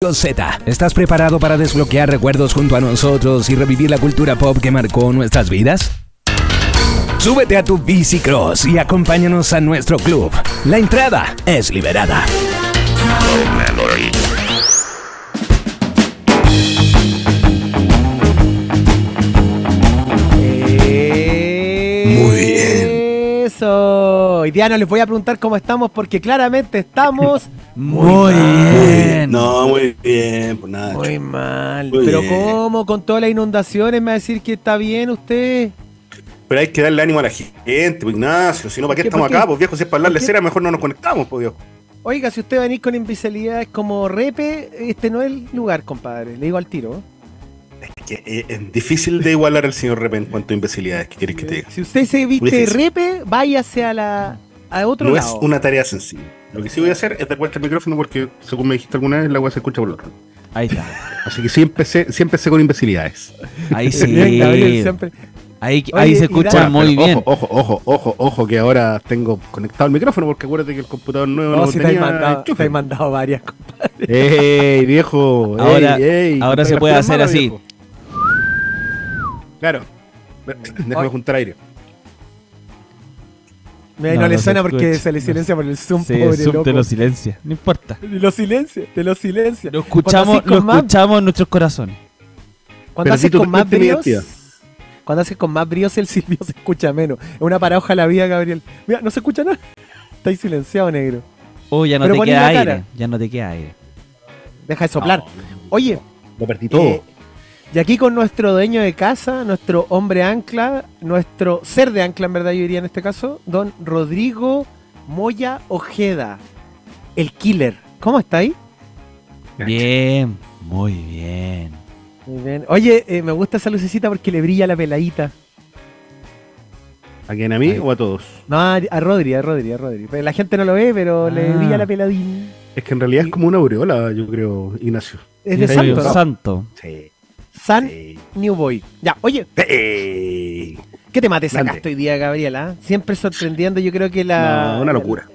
Z. ¿Estás preparado para desbloquear recuerdos junto a nosotros y revivir la cultura pop que marcó nuestras vidas? Súbete a tu Bicicross y acompáñanos a nuestro club. La entrada es liberada. Eso. Hoy día no les voy a preguntar cómo estamos porque claramente estamos Muy bien. No, muy bien, pues nada. muy mal. Muy Pero bien. ¿cómo? Con todas las inundaciones me va a decir que está bien usted. Pero hay que darle ánimo a la gente, pues Ignacio. Si no, ¿para qué ¿Qué? estamos acá? Pues viejo, si es para hablarle cera, mejor no nos conectamos, pues viejo. Oiga, si usted va a venir con imbecilidades como repe, este no es el lugar, compadre. Le digo al tiro. Que es, es difícil de igualar al señor Repe en cuanto a imbecilidades que quieres que te diga. Si usted se viste Difícil. repe, váyase a la a otro No es lado. una tarea sencilla. Lo que sí voy a hacer es dar vuelta el micrófono porque, según me dijiste alguna vez, la weá se escucha por el otro. Ahí está. Así que sí empecé, sí empecé con imbecilidades. Ahí Gabriel, sí. siempre. Ahí, Oye, ahí se escucha dale- muy bien. Ojo, ojo, ojo, ojo, ojo, que ahora tengo conectado el micrófono porque acuérdate que el computador nuevo No, no, si te has tenía mandado, te he mandado varias. compadre. ¡Ey, viejo! ey, Ahora- ey, ahora se puede hacer así. viejo. Claro. Déjame Oye. juntar aire. Mira, No, no, le suena porque se le silencia por el Zoom, Sí, pobre el Zoom loco. te lo silencia. No importa. Lo silencia, te lo silencia. Lo escuchamos, lo más- escuchamos en nuestros corazones. Cuando haces con más bríos, cuando haces con más bríos el silbido se escucha menos. Es una paradoja la vida, Gabriel. Mira, no se escucha nada. Está ahí silenciado, negro. Oh, ya no Pero te queda aire. cara. Ya no te queda aire. Deja de soplar. No, Oye, Lo perdí todo. eh, y aquí con nuestro dueño de casa, nuestro hombre ancla, nuestro ser de ancla, en verdad, yo diría en este caso, don Rodrigo Moya Ojeda, el killer. ¿Cómo está ahí? Bien, muy bien. Muy bien. Oye, eh, me gusta esa lucecita porque le brilla la peladita. ¿A quién? ¿A mí Ay. o a todos? No, a, a Rodri, a Rodri, a Rodri. Pues La gente no lo ve, pero le Ah. brilla la peladín. Es que en realidad es como una aureola, yo creo, Ignacio. Es de santo, ¿no? santo. Sí. San Sí. New Boy. Ya, oye, Sí. ¿qué te mate Grande. sacaste hoy día, Gabriela? Siempre sorprendiendo, yo creo que la... No, una locura.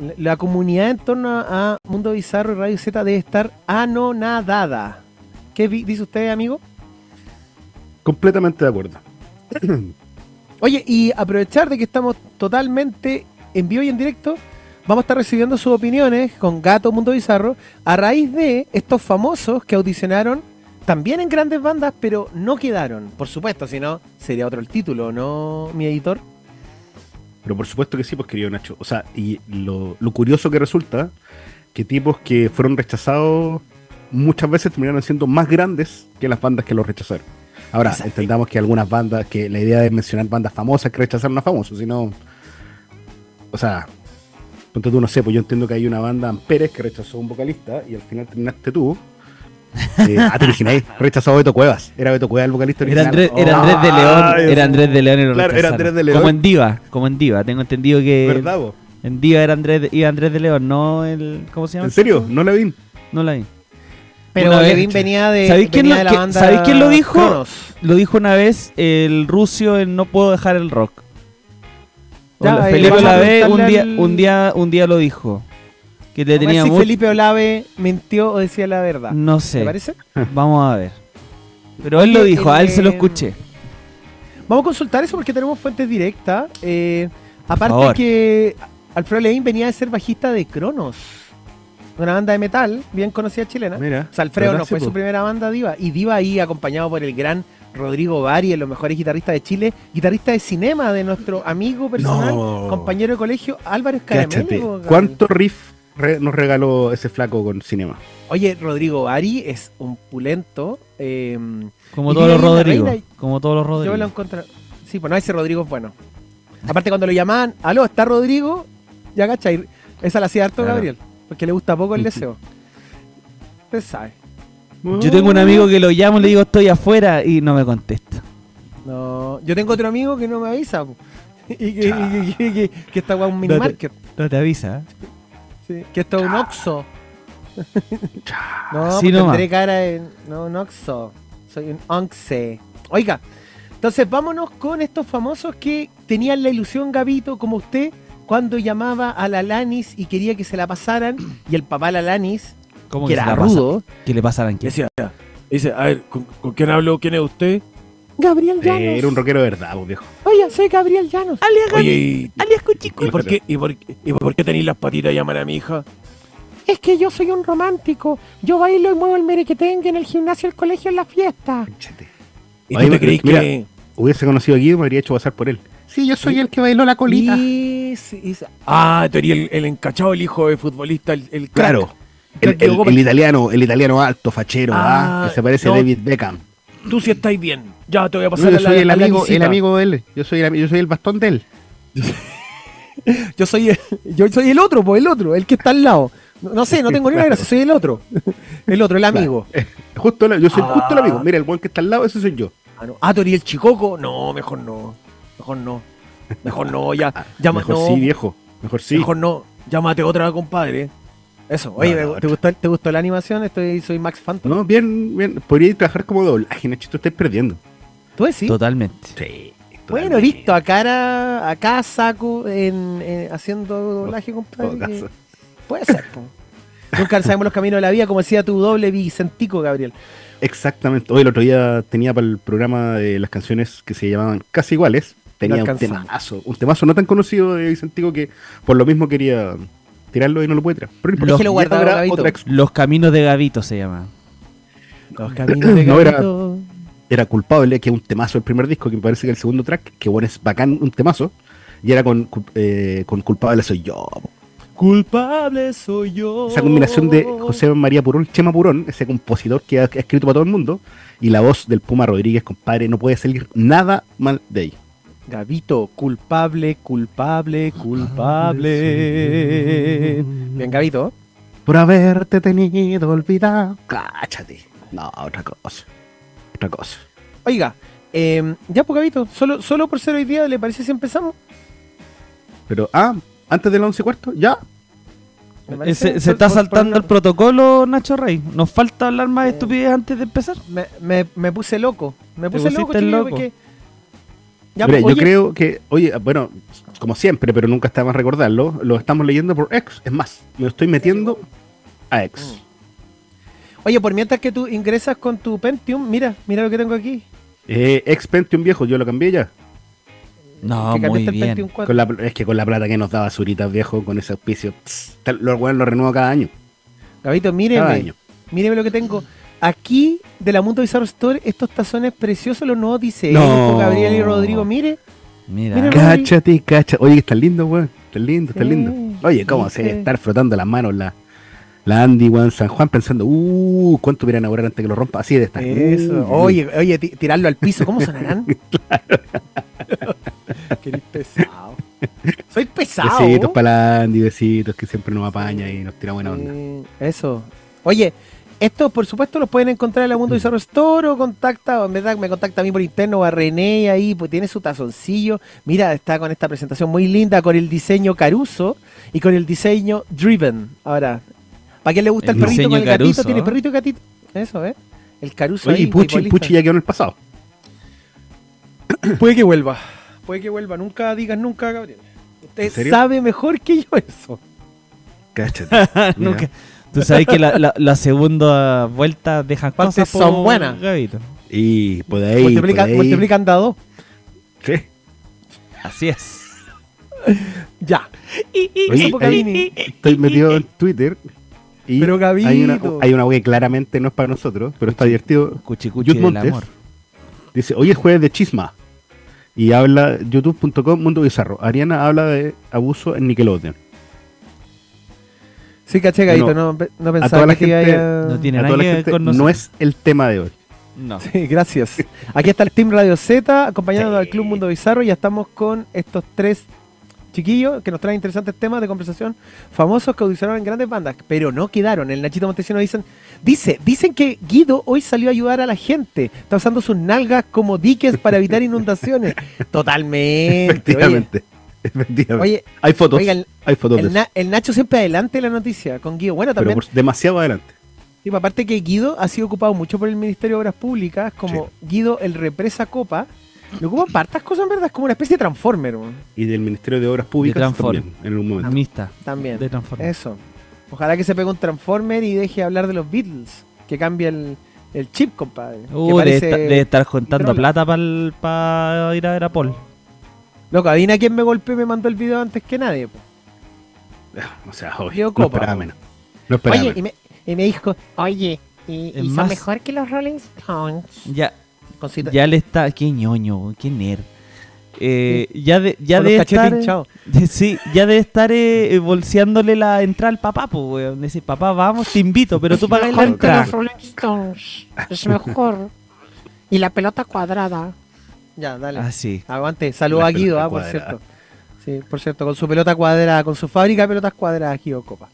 La, la comunidad en torno a Mundo Bizarro y Radio Z debe estar anonadada. ¿Qué dice usted, amigo? Completamente de acuerdo. Oye, y aprovechar de que estamos totalmente en vivo y en directo, vamos a estar recibiendo sus opiniones con Gato Mundo Bizarro a raíz de estos famosos que audicionaron también en grandes bandas, pero no quedaron. Por supuesto, si no, sería otro el título, ¿no, mi editor? Pero por supuesto que sí, pues querido Nacho. O sea, y lo, lo curioso que resulta que tipos que fueron rechazados muchas veces terminaron siendo más grandes que las bandas que los rechazaron. Ahora, Exacto. entendamos que algunas bandas, que la idea es mencionar bandas famosas que rechazaron a famosos, sino. O sea, ponte tú, no sé, pues yo entiendo que hay una banda Amperes que rechazó a un vocalista y al final terminaste tú. Eh, ah, te origináis, rechazó a Beto Cuevas. Era Beto Cuevas el vocalista Era. Andrés, era Andrés de León. Ay, Era Andrés de León y lo Claro, era. Andrés de León. Como en Diva. Como en Diva. Tengo entendido que ¿Verdad, vos? en Diva era Andrés de, iba Andrés de León, no el. ¿Cómo se llama? ¿En serio? ¿No la vi? No la vi. Pero Una vez- Levin venía de, ¿Sabéis quién venía lo- de la que- banda ¿sabéis quién lo dijo? Cronos. Lo dijo una vez el rucio en No puedo dejar el rock. Ya, Felipe vamos a Olave un día, al- un día, un día lo dijo. Que le Vamos a ver tenía si. Felipe Olave mintió o decía la verdad. No ¿Te sé. parece? Vamos a ver. Pero él lo dijo, a él se lo eh, escuché. Vamos a consultar eso porque tenemos fuentes directas. Eh, aparte favor. que Alfredo Levin venía de ser bajista de Cronos, una banda de metal bien conocida chilena. Mira. O sea, Alfredo no fue su primera banda diva. Y diva ahí acompañado por el gran Rodrigo Bari, de los mejores guitarristas de Chile, guitarrista de cinema de nuestro amigo personal, No. compañero de colegio Caramelo. Gabriel. ¿Cuánto riff re- nos regaló ese flaco con cinema? Oye, Rodrigo Bari es un pulento. eh, Como todos los Rodrigo. Reina Como todos los Yo lo Rodrigo. encontré. Sí, pues no, ese Rodrigo es bueno. Aparte, cuando lo llamaban, aló, está Rodrigo, ya cachai. Esa la hacía harto Claro. Gabriel, porque le gusta poco el deseo. Usted sabe. Yo tengo un amigo que lo llamo y le digo estoy afuera y no me contesta. No, yo tengo otro amigo que no me avisa. po. Y que, y que, y que- que está guau un mini No te- market. No te avisa. ¿eh? Sí, que esto es un Oxxo. no, pues nomás. tendré cara de. No, un Oxxo. Soy un Onxe. Oiga, entonces vámonos con estos famosos que tenían la ilusión, Gabito, como usted, cuando llamaba a la Lanis y quería que se la pasaran, y el papá la Lanis ¿Cómo que se era rudo. ¿Qué le pasa a Aranquín? Decía, dice, a ver, ¿con, con quién hablo? ¿Quién es usted? Gabriel Llanos. Eh, era un rockero de verdad, pues, viejo. Oye, soy Gabriel Llanos. Oye, y, Alias Cuchico. ¿y por qué, y, por, ¿y por qué tenéis las patitas y llamar a mi hija? Es que yo soy un romántico. Yo bailo y muevo el merequetengue en el gimnasio del colegio en la fiesta. ¿Y Oye, tú te crees mira, que...? Hubiese conocido a Guido, me habría hecho pasar por él. Sí, yo soy el que bailó la colita. Y, y- Ah, tú eres el, el encachado, el hijo de futbolista, el, el crack. Claro. El, el- el italiano, el italiano alto, fachero, Ah, ah, que se parece no. a David Beckham. Tú sí estáis bien. Ya te voy a No, pasar yo a la- soy el a la amigo, el amigo de él. Yo soy el, yo soy el bastón de él. Yo soy el, yo soy el otro, pues el otro, el que está al lado. No, no sé, no tengo ni una gracia, soy el otro. El otro, el amigo. Eh, justo el- yo soy Ah. justo el amigo. Mira, el buen que está al lado, ese soy yo. Ah, no. Ah, tú eres el chicoco. No, mejor no. Mejor no. Mejor no, ya. Llama, Mejor no, sí, viejo. Mejor sí. Mejor no. Llámate otra, compadre. Eso. Oye, No, no, ¿te, te gustó, ¿te gustó la animación? Estoy, soy Max Phantom. No, bien, bien. Podría trabajar como doblaje, Nachito, estáis perdiendo. ¿Tú decís? Totalmente. Sí. Bueno, he visto a cara, acá en, en- haciendo doblaje, compadre. que-. Puede ser, po. Nunca sabemos los caminos de la vida, como decía tu doble Vicentico, Gabriel. Exactamente. Hoy el otro día tenía para el programa de las canciones que se llamaban casi iguales. Tenía un temazo. Un temazo no tan conocido de Vicentico que por lo mismo quería tirarlo y no lo puede tirar. Pero. Déjelo Ya guardado, otra ex- Los caminos de Gavito se llama. Los caminos de No era- Gabito. Era culpable, que es un temazo el primer disco, que me parece que el segundo track, que bueno, es bacán, un temazo, y era con, eh, con culpable soy yo. Culpable soy yo. Esa combinación de José María Purón, Chema Purón, ese compositor que ha, ha escrito para todo el mundo, y la voz del Puma Rodríguez, compadre, no puede salir nada mal de ahí. Gabito, culpable, culpable, culpable. Bien, Gabito. Por haberte tenido olvidado. Cáchate. No, otra cosa. Otra cosa. Oiga, eh, ya pues Gabito, solo, solo por ser hoy día, ¿le parece si empezamos? Pero, ah, antes del 11 cuarto, ya. ¿Me Eh? Se, se Por- está por- saltando el protocolo, Nacho Rey. Nos falta hablar más de Eh. estupidez antes de empezar. Me, me, me puse loco. Me puse loco, loco. porque- Ya, Mira, pues, yo creo que, oye, bueno, como siempre, pero nunca está más recordarlo, lo estamos leyendo por X. Es más, me lo estoy metiendo a X. Oye, por mientras que tú ingresas con tu Pentium, mira, mira lo que tengo aquí. Eh, ex Pentium viejo, yo lo cambié ya. No, muy bien. Pentium 4. Con la, es que con la plata que nos daba Zuritas viejo, con ese auspicio, pss, tal- los weones lo renuevo cada año. Gabito, Cada míreme, año. míreme lo que tengo. Aquí, de la Mundo Bizarro Store, estos tazones preciosos, los nuevos diseños. No. con Gabriel y Rodrigo, mire. Mira. Mira, Cáchate, cacha. Oye, está lindo, weón. Está lindo, está Sí, lindo. Oye, cómo se sí. estar frotando las manos la, la Andy, weón, San Juan, pensando, uh, ¿cuánto viene a enamorar antes que lo rompa? Así de estar. Eso. Uh, Oye, oye, ti- tirarlo al piso, ¿cómo sonarán? Que eres pesado. Soy pesado. Besitos para la Andy, besitos que siempre nos apaña y nos tira buena onda. Eh, eso. Oye, estos por supuesto los pueden encontrar en la Mundo Bizarro Store o contacta, o en verdad me contacta a mí por interno o a René ahí, pues tiene su tazoncillo. Mira, está con esta presentación muy linda con el diseño Caruso y con el diseño Driven. Ahora, ¿para quién le gusta el, El perrito con el gatito? ¿Tiene perrito y gatito? Eso, ¿eh? El Caruso Oye, ahí, y Puchi. Puchi ya quedó en el pasado. Puede que vuelva. Puede que vuelva. Nunca digas nunca, Gabriel. Usted sabe mejor que yo eso. Cáchate. Nunca. Tú sabes que la, la, la segunda vuelta dejan cosas son buenas. Gavito. Y por ahí. multiplica, por ahí. multiplican dado. Sí. Así es. Ya. Oye, ahí-. Estoy metido en Twitter. Y Pero, hay una, Gabito. hay una web que claramente no es para nosotros, pero está divertido. Cuchi cuchi Yud del Montes amor. dice, hoy es jueves de chisma. Y habla youtube.com Mundo Bizarro. Ariana habla de abuso en Nickelodeon. Sí, caché, Gabito. Bueno, no, pensaba la que gente- No tiene A nada toda la que ver gente, con no es el tema de hoy. No. Sí, gracias. Aquí está el Team Radio Z, acompañando Sí. al Club Mundo Bizarro. Ya estamos con estos tres chiquillos que nos traen interesantes temas de conversación famosos que audicionaron en grandes bandas, pero no quedaron. El Nachito Montesino dicen, dice, dicen que Guido hoy salió a ayudar a la gente. Está usando sus nalgas como diques para evitar inundaciones. Totalmente. Oye, Efectivamente. Oye, hay fotos. oiga, el, hay fotos el Na- el Nacho siempre adelante de la noticia con Guido. Bueno, también demasiado adelante. Sí, pues, aparte que Guido ha sido ocupado mucho por el Ministerio de Obras Públicas, como Guido el represa copa. Lo ocupan para hartas cosas, en verdad, es como una especie de transformer, weón. Y del Ministerio de Obras Públicas también, en un momento. Mixta. también. De transformar. Eso. Ojalá que se pegue un Transformer y deje de hablar de los Beatles. Que cambie el, el chip, compadre. que Uh, debe, parece- esta- debe estar juntando trola. plata para ir a ver a Paul. Loco, adivina quién me golpeó y me mandó el video antes que nadie. po. O sea, obvio, no copa, esperaba menos. No esperaba Oye, menos. y me, y me dijo, oye, y, son más- mejor que los Rolling Stones. Ya, Cosita- ya le está. Qué ñoño, qué nerd. Eh, ya de, ya debe estar. hinchados. Sí, ya debe estar eh, bolseándole la entrada al papá, pues, weón. Dice, papá, vamos, te invito, pero tú pagas la entrada. Es mejor. Y la pelota cuadrada. Ya, dale. Ah, sí. Aguante, saludos a Guido, ah, por cierto. Sí, por cierto, con su pelota cuadrada, con su fábrica de pelotas cuadradas, Guido Copa.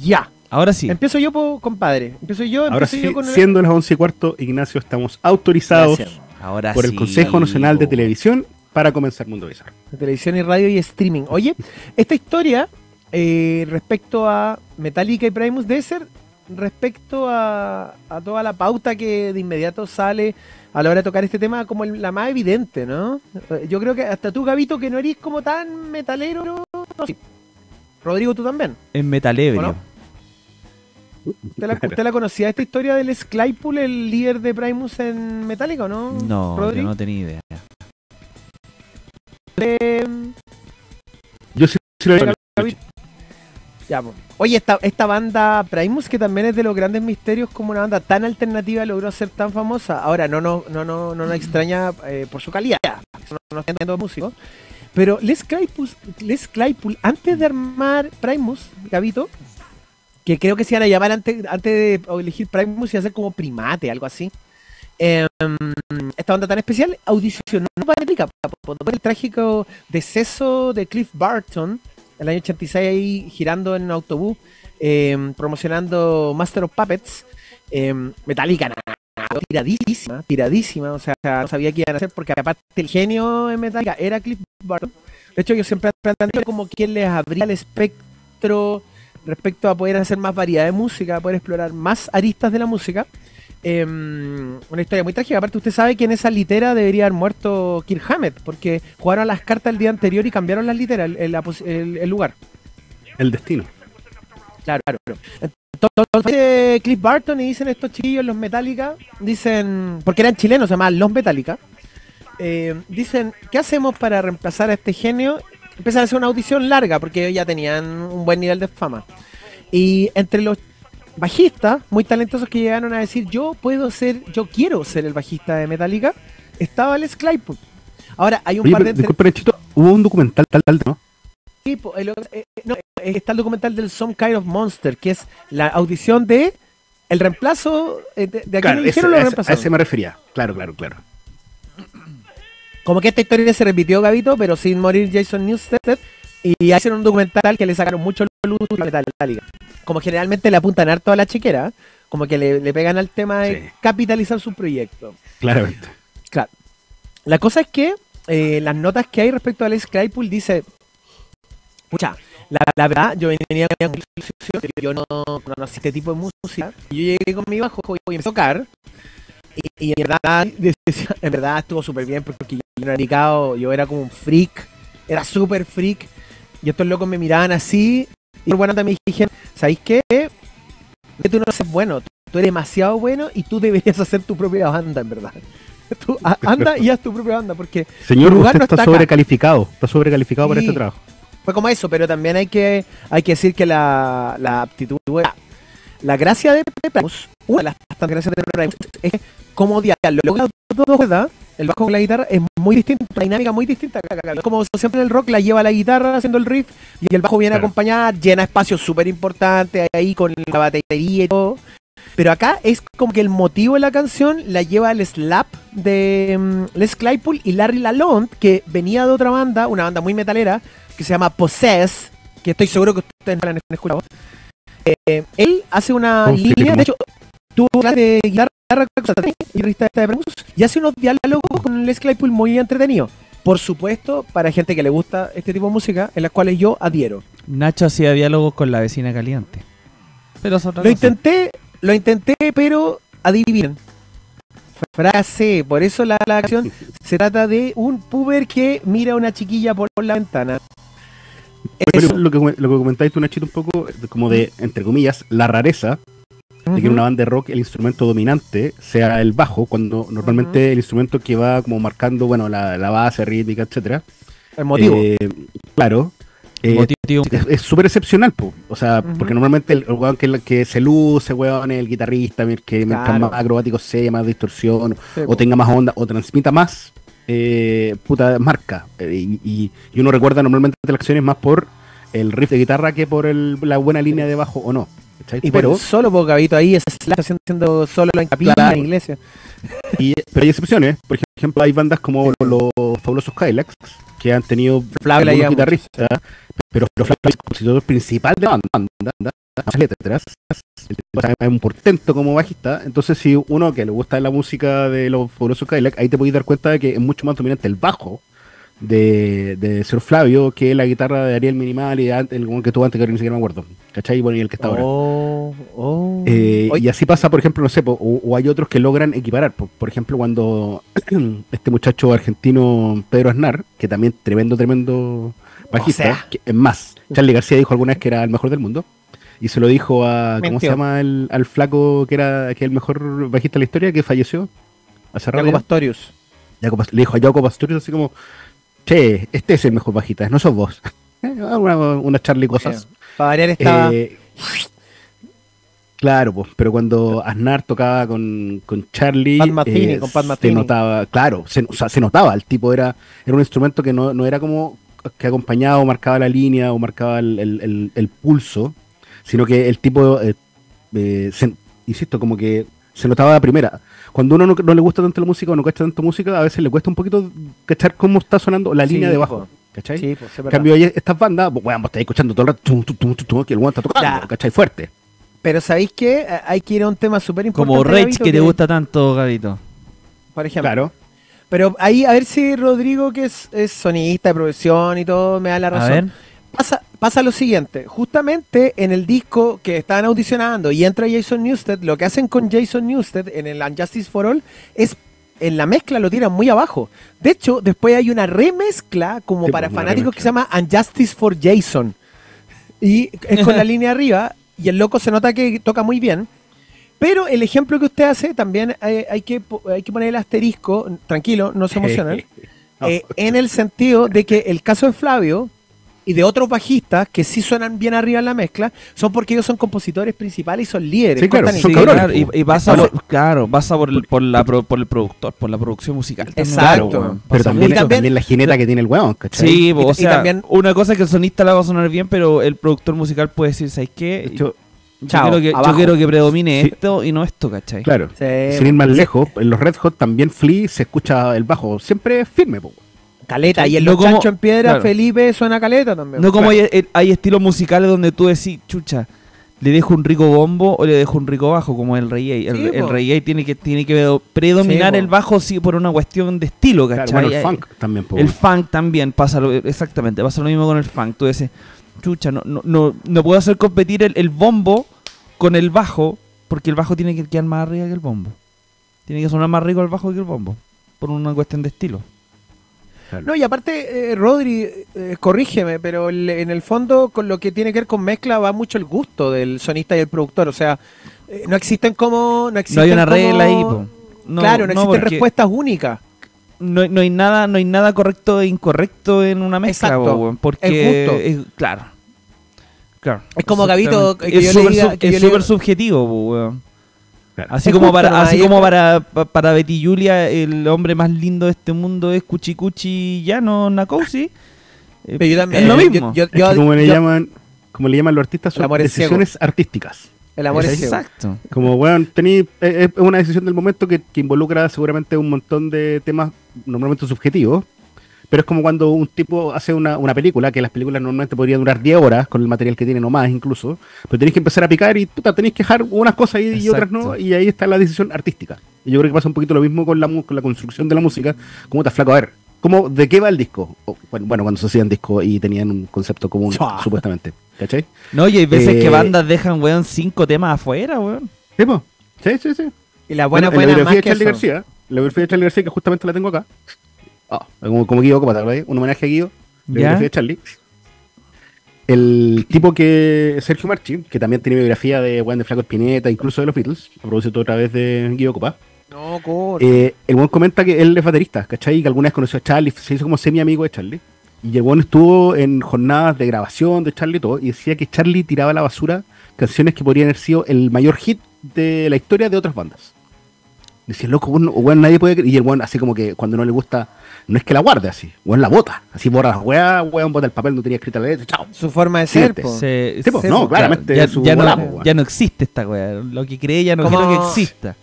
Ya. Ahora sí. Empiezo yo, po, compadre. Empiezo yo, Ahora empiezo sí, yo con el- siendo las 11 y cuarto, Ignacio, estamos autorizados. Ahora por el sí, Consejo Nacional de. Televisión para comenzar Mundo Bizarro. de televisión y radio y streaming. Oye, esta historia eh, respecto a Metallica y Primus debe ser respecto a, a toda la pauta que de inmediato sale a la hora de tocar este tema como el- la más evidente, ¿no? Eh, Yo creo que hasta tú, Gabito, que no eres como tan metalero, no, sí. Rodrigo, tú también. En Metalebrio. ¿O no? ¿Usted la, usted la conocía esta historia del Les Claypool, el líder de Primus en Metallica, o no? No, Rodri? yo no tenía idea. Eh, Yo sí, sí lo Venga, Ya. Oye, esta, esta banda Primus, que también es de los grandes misterios, como una banda tan alternativa, logró ser tan famosa. Ahora, no nos no, no, no nos extraña eh, por su calidad, no, no. Pero Les Claypool, Les Claypool, antes de armar Primus, Gabito, que creo que se iban a llamar antes, antes de elegir Primus, a ser como Primate, algo así. Em, esta banda tan especial audicionó para Metallica por el trágico deceso de Cliff Barton el año 86 ahí girando en un autobús em, promocionando Master of Puppets em, Metallica tiradísima tiradísima o sea no sabía qué iban a hacer porque aparte el genio en Metallica era Cliff Barton de hecho yo siempre he planteado como quien les abría el espectro respecto a poder hacer más variedad de música poder explorar más aristas de la música Em, una historia muy trágica. Aparte, usted sabe que en esa litera debería haber muerto Kirk Hammett, porque jugaron las cartas el día anterior y cambiaron las literas, el, lugar. El destino. Claro, claro. Entonces, Cliff Barton y dicen estos chiquillos, los Metallica, dicen, porque eran chilenos, se llamaban los Metallica, eh, dicen, ¿qué hacemos para reemplazar a este genio? Empiezan a hacer una audición larga, porque ellos ya tenían un buen nivel de fama. Y entre los bajistas muy talentosos que llegaron a decir, yo puedo ser, yo quiero ser el bajista de Metallica, estaba Les Claypool. Ahora, hay un Oye, par de pero, disculpe, Nachito, hubo un documental tal, tal, ¿no? Sí, el- eh, no, eh, está el documental del Some Kind of Monster, que es la audición de el reemplazo eh, de, de a quién Claro, ese- eligieron ese, a ese me refería. Claro, claro, claro. Como que esta historia se repitió, Gabito, pero sin morir Jason Newsted. Y hicieron un documental que le sacaron mucho luz a Metallica. Como generalmente le apuntan harto a la chequera, como que le, le pegan al tema de capitalizar su proyecto. Claramente. Claro. La cosa es que eh, las notas que hay respecto a Les Claypool dice, pucha, la, la verdad, yo venía con yo no conocí este tipo de música. Yo llegué con mi bajo y empecé a tocar. Y, y en verdad, en verdad estuvo súper bien porque yo no era dedicado, yo era como un freak, era súper freak. Y estos locos me miraban así. Y bueno, también dijeron, ¿sabéis qué? Que tú no eres bueno, tú eres demasiado bueno y tú deberías hacer tu propia banda, en verdad. Tú anda y haz tu propia banda, porque Señor, lugar usted no está, sobrecalificado. Está sobrecalificado para Sí. este trabajo. fue como eso, pero también hay que, hay que decir que la, la aptitud, la, la gracia de Primus, una de las tantas gracias de Primus, es que como dialoga dos cuerdas, el bajo con la guitarra es muy distinto, una dinámica muy distinta. Como siempre en el rock la lleva la guitarra haciendo el riff y el bajo viene a Claro. acompañar, llena espacios súper importantes ahí con la batería y todo. Pero acá es como que el motivo de la canción la lleva el slap de mm, Les Claypool y Larry Lalonde, que venía de otra banda, una banda muy metalera, que se llama Possess, que estoy seguro que ustedes la han escuchado. Eh, él hace una línea, de hecho, tuvo clase de guitarra, guitarrista de Primus, y hace unos diálogos con Les Claypool muy entretenidos. Por supuesto, para gente que le gusta este tipo de música, en las cuales yo adhiero. Nacho hacía diálogos con la vecina caliente. Pero es otra Lo cosa. intenté, lo intenté, pero adivinen. Frase, por eso la, la canción se trata de un puber que mira a una chiquilla por la ventana. Pero lo que, lo que comentáis tú, Nachito, un poco, como de, entre comillas, la rareza de que en una banda de rock el instrumento dominante sea el bajo, cuando normalmente el instrumento que va como marcando, bueno, la, la base rítmica, etcétera. El motivo. eh, claro. eh, Motivo. es- súper excepcional, po. o sea, porque normalmente el, el weón que, que se luce, weón, es el guitarrista, que mientras Claro. más acrobático sea, más distorsión, Sí, o po. tenga más onda, o transmita más, eh, puta, marca. Eh, y, y- y uno recuerda normalmente las acciones más por el riff de guitarra que por el- la buena línea de bajo, o no. ¿Cachai? Y pero, pero solo ahí es está haciendo, solo en capilla Claro. en iglesia. y- pero hay excepciones. Por ejemplo, hay bandas como los, fabulosos Kylax, que han tenido lleva mucho. guitarristas, pero, pero Flavio es el compositor principal de la banda, banda, letras, es un portento como bajista, entonces si uno que le gusta la música de los fabulosos Cadillac, ahí te podéis dar cuenta de que es mucho más dominante el bajo de, de Sir Flavio que la guitarra de Ariel Minimal y de antes- el que tuvo antes que ni siquiera me acuerdo, ¿cachai? Y bueno, y el que está ahora. Oh, oh. Eh, y así pasa, por ejemplo, no sé, po, o, o hay otros que logran equiparar. Por, por ejemplo, cuando este muchacho argentino Pedro Aznar, que también tremendo, tremendo bajista, sea. que, es más, Charlie García dijo alguna vez que era el mejor del mundo. Y se lo dijo a, ¿cómo se llama? El, al flaco que era que es el mejor bajista de la historia, que falleció hace rato. Jaco. Pastorius. Jaco le dijo a Jaco Pastorius así como, che, este es el mejor bajista, no sos vos. una, una Charlie cosas. Para variar estaba. Eh, claro, pues, pero cuando Aznar tocaba con, con Charlie, Pat Metheny, eh, con Pat se notaba, claro, se, o sea, se notaba, el tipo era, era un instrumento que no, no era como que acompañaba o marcaba la línea o marcaba el, el- el- el pulso, sino que el tipo, eh, eh, se- insisto, como que se notaba la primera. Cuando uno no, no le gusta tanto la música o no cacha tanto música, a veces le cuesta un poquito cachar cómo está sonando la Sí, línea de po. bajo. ¿Cachai? Sí, pues, es En cambio, estas bandas, pues, weón, vos estáis escuchando todo el rato, tum, tum, tum, tum, tum, que el weón está tocando, Ya. ¿cachai? Fuerte. Pero ¿sabéis qué? Eh, Hay que ir a un tema súper importante. Como Rage que te gusta tanto, Gabito. Por ejemplo. Claro. Pero ahí, a ver si Rodrigo, que es, es sonista de profesión y todo, me da la A razón. ver. Pasa, pasa lo siguiente, justamente en el disco que estaban audicionando y entra Jason Newsted, lo que hacen con Jason Newsted en el Unjustice for All es en la mezcla lo tiran muy abajo. De hecho, después hay una remezcla como Sí, para pues, una fanáticos que se llama Unjustice for Jason. Y es con la línea arriba y el loco se nota que toca muy bien. Pero el ejemplo que usted hace también hay, hay que, hay que poner el asterisco, tranquilo, no se emocionen. Eh, en el sentido de que el caso de Flavio y de otros bajistas que sí suenan bien arriba en la mezcla son porque ellos son compositores principales y son líderes. Sí, claro, y son cabrones, claro, y, y pasa Entonces- por, claro, pasa por el, por, la, pro- por el productor, por la producción musical. también, Exacto. weón. Pero también, Y también- también la jineta que tiene el weón, ¿cachai? Sí, Y- o y sea, también- una cosa es que el sonista la va a sonar bien, pero el productor musical puede decir, ¿sabes qué? Yo, quiero que, yo abajo. quiero que predomine Sí. esto y no esto, ¿cachai? claro. Sí, Sin ir más lejos, en los Red Hot también Flea se escucha el bajo siempre firme, po. Caleta. Y en No como- en piedra, claro. Felipe suena caleta también. No como Claro. hay, el- hay estilos musicales donde tú decís, chucha, le dejo un rico bombo o le dejo un rico bajo, como el reggae. El, Sí, el reggae tiene que, tiene que predominar Sí, el bajo sí por una cuestión de estilo, Claro, ¿cachai? bueno, el Hay- funk también, po. El funk también pasa lo, exactamente, pasa lo mismo con el funk. Tú dices, chucha, no, no, no, no puedo hacer competir el, el bombo con el bajo, porque el bajo tiene que quedar más arriba que el bombo. Tiene que sonar más rico el bajo que el bombo, por una cuestión de estilo. Claro. No, y aparte, eh, Rodri, eh, corrígeme, pero el- en el fondo, con lo que tiene que ver con mezcla, va mucho el gusto del sonista y el productor. O sea, eh, no existen como. No, No existen hay una como- regla ahí. No, claro, no, existen respuestas únicas. No, no hay nada, no hay nada correcto e incorrecto en una mezcla, Exacto. po, porque Es gusto. es- claro. Claro. Es como Gabito, Exactamente. que yo es súper sub- subjetivo, po, weón. Claro. Así Es como justo para, así y- como para, pa- para Betty Julia, el hombre más lindo de este mundo es Cuchi Cuchi Llano Nakousi. Eh, Pero yo también. es lo yo- mismo. yo- Es que yo- como le llaman, como le llaman los artistas, son ciego. decisiones artísticas. El amor es ciego. Exacto. Como, bueno, tení, eh, es una decisión del momento que, que involucra seguramente un montón de temas normalmente subjetivos, pero es como cuando un tipo hace una, una película, que las películas normalmente podrían durar 10 horas con el material que tienen o más incluso, pero tenéis que empezar a picar y puta, tenéis que dejar unas cosas y, y otras no, y ahí está la decisión artística. Y yo creo que pasa un poquito lo mismo con la, con la construcción de la música, como te flaco, a ver, ¿cómo, ¿de qué va el disco? O, bueno, bueno, cuando se hacían discos y tenían un concepto común, supuestamente, ¿cachai? No, y hay veces Eh, que bandas dejan, weón, cinco temas afuera, weón. Sí, po. sí, sí, sí. Y la buena, Bueno, en buena la más biografía de que Charlie. García, la biografía de Charlie García, que justamente la tengo acá. Ah, como, como Guido Copata, ¿verdad? Un homenaje a Guido, ¿Ya? biografía de Charlie. el tipo que. Sergio Marchi, que también tiene biografía de Juan de Flaco Espineta, incluso de los Beatles, a propósito otra vez de Guido Copa. No, corta. Eh, el buen comenta que él es baterista, ¿cachai? Y que alguna vez conoció a Charlie, se hizo como semi amigo de Charlie. Y el buen estuvo en jornadas de grabación de Charlie y todo, y decía que Charlie tiraba a la basura canciones que podrían haber sido el mayor hit de la historia de otras bandas. Decía, loco, bueno, weón, nadie puede. cre-". Y el buen, así como que cuando no le gusta, no es que la guarde así, weón la bota. Así borra las weas, weón, bota el papel, no tenía escrita la letra, chao. Su forma de ser, po. Se- Sí, po, se- no, claramente ya, su ya no, weón. ya no existe esta weá. Lo que cree ya no quiero que exista.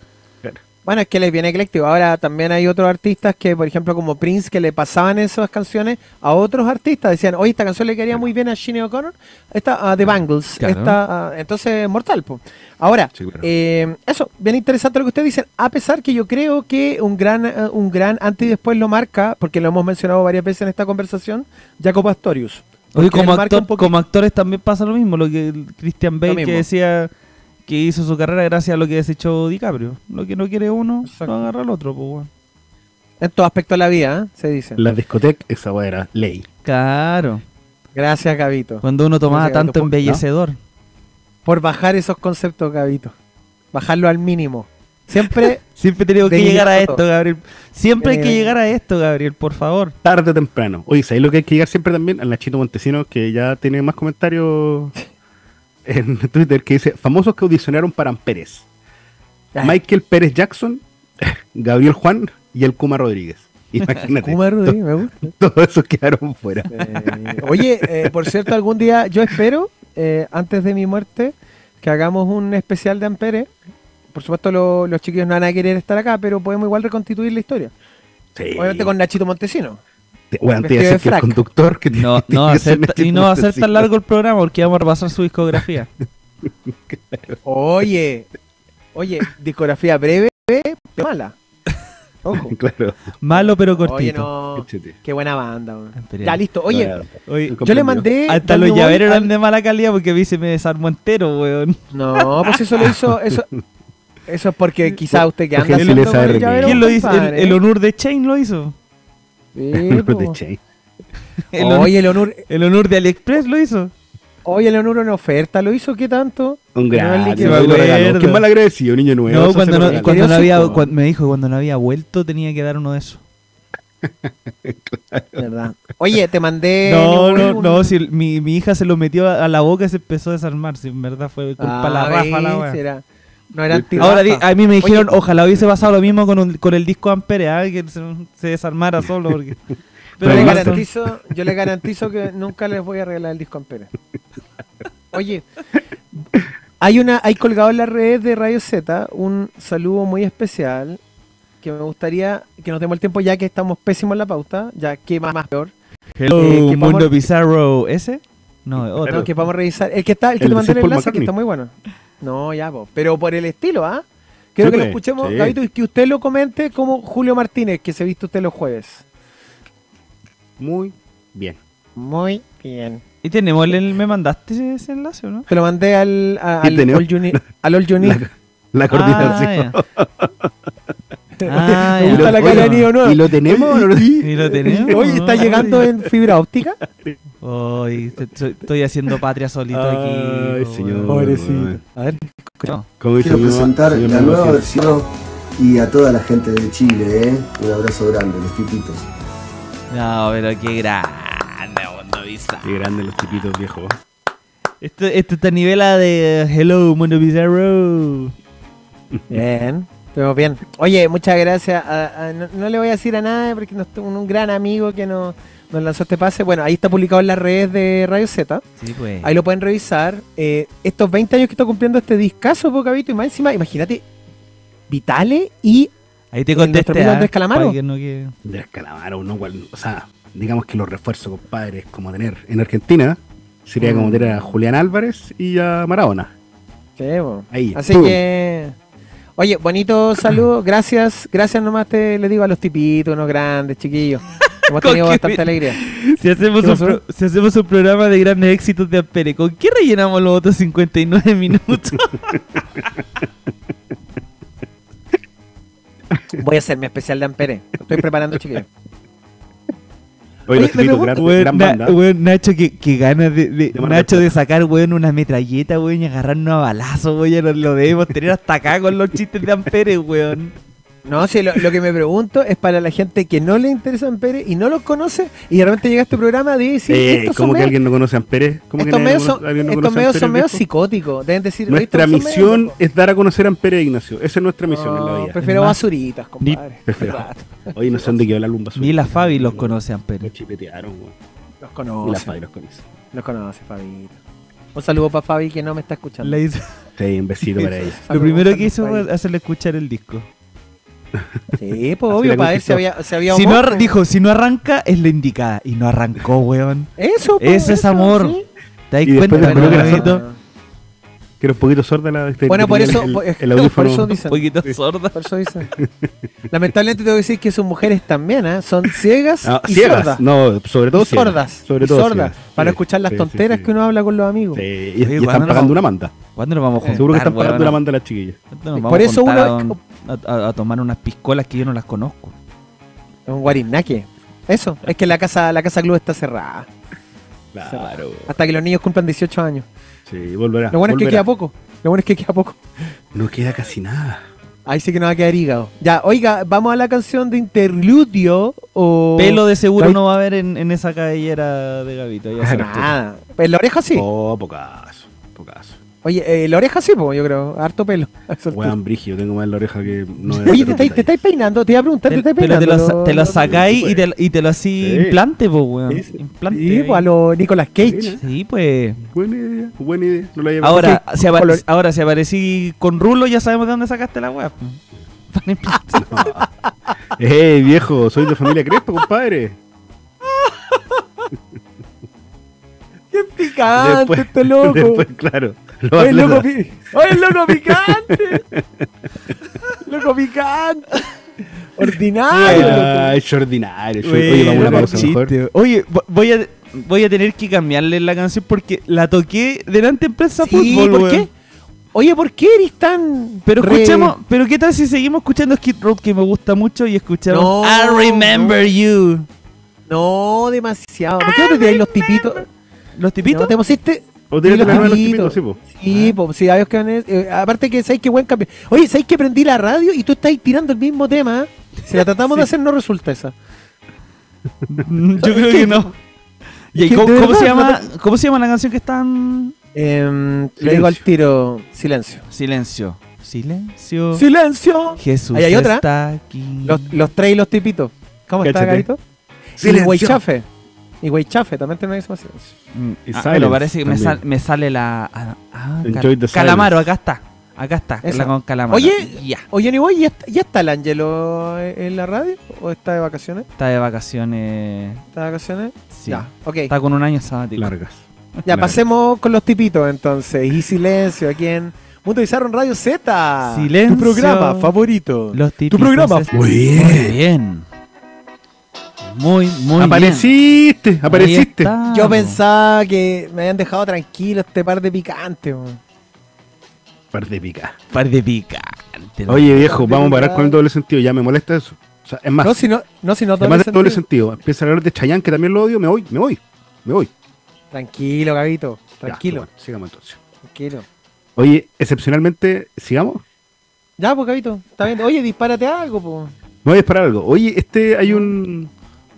Bueno, es que les viene ecléctico. Ahora también hay otros artistas que, por ejemplo, como Prince, que le pasaban esas canciones a otros artistas. Decían, oye, esta canción le quedaría muy bien a Shinny O'Connor. Esta, a The Bangles. Claro. Esta, entonces, mortal, po. Ahora, Sí, claro. eh, eso, bien interesante lo que ustedes dicen. A pesar que yo creo que un gran, eh, un gran antes y después lo marca, porque lo hemos mencionado varias veces en esta conversación, Jacob Astorius. Oye, como, actor, como actores también pasa lo mismo, lo que Christian Bale que decía que hizo su carrera gracias a lo que desechó DiCaprio. Lo que no quiere uno, Exacto. lo agarra el otro, pues weón. En todo aspecto de la vida, ¿eh? se dice. La discoteca, esa era ley. Claro. Gracias, Gabito. Cuando uno tomaba Gracias, tanto embellecedor. Por bajar esos conceptos, Gabito. Bajarlo al mínimo. Siempre Siempre tenemos que llegar a esto, Gabriel. Siempre hay que Eh, llegar a esto, Gabriel, por favor. Tarde o temprano. Oye, ¿sabéis lo que hay que llegar siempre también? Al Nachito Montesino, que ya tiene más comentarios en Twitter, que dice, famosos que audicionaron para Pérez. Ah. Michael Pérez Jackson, Gabriel Juan y el Kuma Rodríguez. Imagínate. Kuma Rodríguez, me gusta. Todos esos quedaron fuera. Eh, oye, eh, por cierto, algún día yo espero, eh, antes de mi muerte, que hagamos un especial de Ampere. Por supuesto, lo- los chiquillos no van a querer estar acá, pero podemos igual reconstituir la historia. Sí. Obviamente con Nachito Montesino. Bueno, te vestido iba a de decir que el conductor que No, no y no va a ser tan largo el programa porque vamos a repasar su discografía. Oye, oye, discografía breve, pero mala. Ojo. Claro. Malo pero Oye, cortito. no. Échate. Qué buena banda. Ya, listo. Oye, Oye, yo le mandé. hasta los llaveros al- eran de mala calidad porque a mí se me desarmó entero, weón. No, pues eso lo hizo. Eso, eso es porque quizá usted que anda ¿Quién lo hizo? El, el honor de Chain lo hizo. Sí. El, honor, Oye, el honor, el honor de AliExpress lo hizo. oye, el honor en oferta, ¿lo hizo qué tanto? Un gran. Qué mal agradecido, niño nuevo. No, cuando no, cuando había, me dijo que cuando no había vuelto tenía que dar uno de esos. ¿Verdad? Oye, te mandé. No, no, un- no, si mi, mi hija se lo metió a, a la boca y se empezó a desarmar. Si en verdad fue culpa de la Ah, Rafa la No era Ahora a mí me dijeron, Oye. ojalá hubiese pasado lo mismo con, un- con el disco Ampere, ah, que se, se desarmara solo. Porque... Yo Pero le, Pero basta. garantizo, yo le garantizo que nunca les voy a regalar el disco Ampere. Oye, hay una, hay colgado en la red de Radio Z un saludo muy especial que me gustaría que nos demos el tiempo ya que estamos pésimos en la pauta, ya que más, más peor. Hello, Eh, que Mundo vamos- Bizarro. ¿Ese? No, otro. No, que vamos a revisar. El que está, el que El te mandé el enlace, que está muy bueno. No, ya, po. pero por el estilo, ¿ah? Quiero Sí, que lo escuchemos, sí. Gabito, y que usted lo comente como Julio Martínez, que se viste usted los jueves. Muy bien. Muy bien. ¿Y tenemos el, me mandaste ese, enlace o no? Te lo mandé al, a- al. All al All. La, la coordinación. Ah, Me ya. gusta la cara de niño nuevo. ¿Y lo tenemos no lo ¿Y lo tenemos? Oye, ¿está No, llegando en fibra óptica? Te- estoy haciendo patria solito aquí. Ay, po, señor. Pobrecito. A ver. Dice Quiero presentar señor la nueva versión y a toda la gente de Chile, ¿eh? Un abrazo grande, los tipitos. No, pero qué grande, Mundo Bizarro. Qué grande los tipitos viejos. Esto, esto está a nivel a de Hello, Mundo Bizarro. Bien, estuvimos bien. Oye, muchas gracias. a- a- no, no le voy a decir a nadie porque nos, un, un gran amigo que nos, nos lanzó este pase. Bueno, ahí está publicado en las redes de Radio Z. Sí, pues. Ahí lo pueden revisar. Eh, estos 20 años que está cumpliendo este discazo, Pocavito, y más encima, imagínate, Vitale y Ahí te el contesté. nuestro ah, Andrés Calamaro. que no no, igual, o sea, digamos que los refuerzos, compadre, es como tener en Argentina, sería como Mm. tener a Julián Álvarez y a Maradona. Sí, bo. Ahí, Así pum. que. Oye, bonito saludo. Gracias, gracias nomás te le digo a los tipitos, unos grandes, chiquillos. Hemos ¿Con tenido bastante alegría. Si hacemos, ¿Qué un pasó? pro- si hacemos un programa de grandes éxitos de Ampere, ¿con qué rellenamos los otros 59 minutos? Voy a hacer mi especial de Ampere. Lo estoy preparando, chiquillos. Oye, los tipitos, gran, gran Na- banda. weón, Nacho, que, que ganas de, Nacho de sacar, weón, una metralleta, weón, y agarrarnos a balazo, weón, ya lo, lo debemos tener hasta acá con los chistes de Amperes, weón. No, sí, lo, lo que me pregunto es para la gente que no le interesa Pérez y no los conoce y de repente llega a este programa de decir, Eh, estos ¿Cómo son que alguien no conoce a Amperes? ¿Cómo que estos medios conoce- son, no estos conoce a medios son viejo? psicóticos. Deben decir, "Oye, Nuestra medios misión locos". es dar a conocer a Amperes Ignacio. Esa es nuestra misión en la vida. Prefiero más, basuritas, compadre. Prefiero. Hoy no sé dónde quedó la lumba. Ni la Fabi los conoce a Amperes. Lo chipetearon, weón. Los Y la conoce. Fabi los conoce. Los conoce, Fabito. Un saludo para Fabi que no me está escuchando. Le hizo- Sí, un besito para ella. Lo primero que hizo Fabi. fue hacerle escuchar el disco. Sí, pues obvio, para ver si había, si había Si no, pues. dijo, si no arranca, es la indicada. Y no arrancó, weón. Eso, Ese pues, es amor. sí. ¿Te das cuenta, era Gabito? Que era un poquito sorda la. este- Bueno, por eso, el, el por eso Un poquito sorda. Por eso dicen. Lamentablemente tengo que decir que sus mujeres también, ¿eh? Son ciegas Ah, y ciegas. sordas. No, sobre todo Y ciegas. sordas. Sobre y todo sordas. ciegas. Para Sí, escuchar las sí, tonteras sí, que uno habla con los amigos. Sí, y, y están ¿cuándo nos pagando vamos- una manda. ¿Cuándo nos vamos a juntar, Seguro que están pagando una manda las chiquillas. ¿Cuándo nos Por eso uno- a, tomar unas piscolas que yo no las conozco. Un guarinaque. Eso, es que la casa, la casa club está cerrada. Claro. Hasta que los niños cumplan 18 años. Sí, volverá. Lo bueno es que queda poco. Lo bueno es que queda poco. No queda casi nada. Ahí sí que no va a quedar hígado. Ya, oiga, vamos a la canción de interludio o. Pelo de seguro no va a haber en, en esa cabellera de Gavito. ya Nada. Pues la oreja sí. Oh, pocazo. Pocazo. Oye, eh, la oreja sí, pues, yo creo. Harto pelo. Weón brígido, tengo más en la oreja que no Oye, te estáis, te estáis peinando, te iba a preguntar, te Te- estáis pero te peinando. lo, te lo lo- sacáis pues. y te, y te lo así Sí. implante, pues, weón. Implante. Sí, pues a lo Nicolas Cage. Sí, Sí, pues. Buena idea, buena idea. No la había Ahora, si color- ahora, si aparecí con rulo, ya sabemos de dónde sacaste la weá. Para implante. pensado. Eh, viejo, soy de familia Crespo, compadre. ¡Qué picante Después- este loco! Después, claro. Los ¡Oye, el loco, pi- ¡Oye, loco picante! ¡Loco picante! ¡Ordinario! Ah, es ordinario. Oye, Bueno, vamos a una pausa chiste. mejor. Oye, vo- voy a, voy a tener que cambiarle la canción porque la toqué delante en Prensa Sí, Fútbol, ¿por weón. qué? Oye, ¿por qué eres tan. Pero re- escuchemos, pero qué tal si seguimos escuchando Skid Row que me gusta mucho y escuchamos No, I Remember You. No, demasiado. ¿Por qué no te los tipitos? Los tipitos. ¿No te pusiste? O Sí, los tipitos. tipitos, sí, po. Sí, pues sí, adiós que van a- eh, aparte que sabéis que buen cambio. Oye, sabéis que prendí la radio y tú estás tirando el mismo tema. ¿eh? Si la tratamos de hacer, no resulta esa. Yo creo que no. ¿Y Es cómo, se llama, cómo se llama la canción que están? Em, le digo al tiro, silencio. Silencio. Silencio. ¡Silencio! Jesús Ahí hay otra. está aquí. Los, los tres y los tipitos. ¿Cómo está, Cáchate. Gabito? Y Silencio. Weichafe. Y Weichafe también tiene ese silencio. Mm, Y ah, Silence pero parece que me, también. sal- me sale la. ah, ah, Enjoy the calamaro, acá está. Acá está. Esa. La con calamaro. Oye, ya. Oye, Niboy, ¿ya, está- ¿ya está el Ángelo en la radio? ¿O está de vacaciones? Está de vacaciones. ¿Está de vacaciones? Sí. Ya, ok. Está con un año sabático. Largas. Ya, Claro. pasemos con los tipitos entonces. Y silencio aquí en Mundo Bizarro en Radio Z. Silencio. Tu programa favorito. Los tu tipitos programa. es- Muy bien. Muy, muy Apareciste, bien. apareciste. Yo pensaba que me habían dejado tranquilo este par de picantes. weón. Par de pica. Par de picante. ¿no? Oye, viejo, vamos a parar con el doble sentido. Ya me molesta eso. O sea, es más, No, si no, no, si no además doble de doble sentido. sentido. Empieza a hablar de Chayanne, que también lo odio. Me voy, me voy, me voy. Tranquilo, Gabito. Ya, Tranquilo, bueno, sigamos entonces. tranquilo. Oye, excepcionalmente, sigamos. Ya, pues, Gabito. Está bien. Oye, dispárate algo, pues. No voy a disparar algo. Oye, este hay un.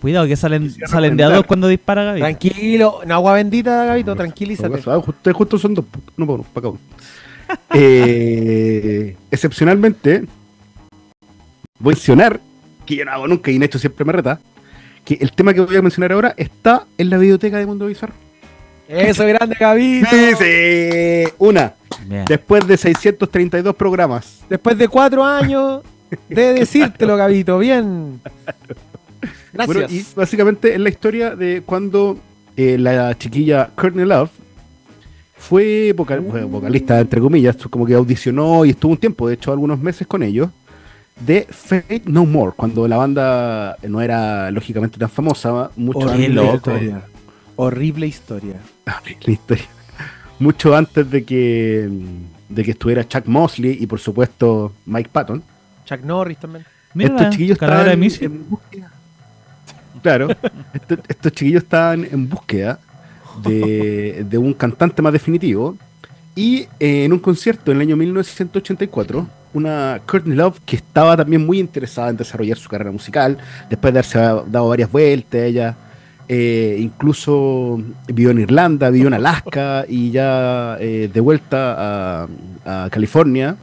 Cuidado que salen, salen de a dos cuando dispara Gaby. Tranquilo. No, agua bendita, Gabito. Tranquilízate. Ustedes justo son dos. No, para para cada uno. Eh, excepcionalmente, voy a mencionar, que yo no hago nunca y Nacho siempre me reta, que el tema que voy a mencionar ahora está en la biblioteca de Mundo Bizarro. Eso, grande, Gabito. Sí, Una, Bien. después de 632 programas. Después de cuatro años de decírtelo, Gabito. Bien. Gracias. Bueno, y básicamente es la historia de cuando eh, la chiquilla Courtney Love fue, vocal- fue vocalista, entre comillas, como que audicionó y estuvo un tiempo, de hecho, algunos meses con ellos, de Fate No More, cuando la banda no era lógicamente tan famosa, mucho Horrible antes, loco. historia. Horrible historia. Horrible historia. mucho antes de que de que estuviera Chuck Mosley y por supuesto Mike Patton. Chuck Norris también. Mira Estos chiquillos estaban Misfit. en búsqueda. Claro, esto- estos chiquillos estaban en búsqueda de, un cantante más definitivo. Y eh, en un concierto en el año 1984, una Courtney Love que estaba también muy interesada en desarrollar su carrera musical, después de haberse dado varias vueltas, ella eh, incluso vivió en Irlanda, vivió en Alaska y ya eh, de vuelta a California,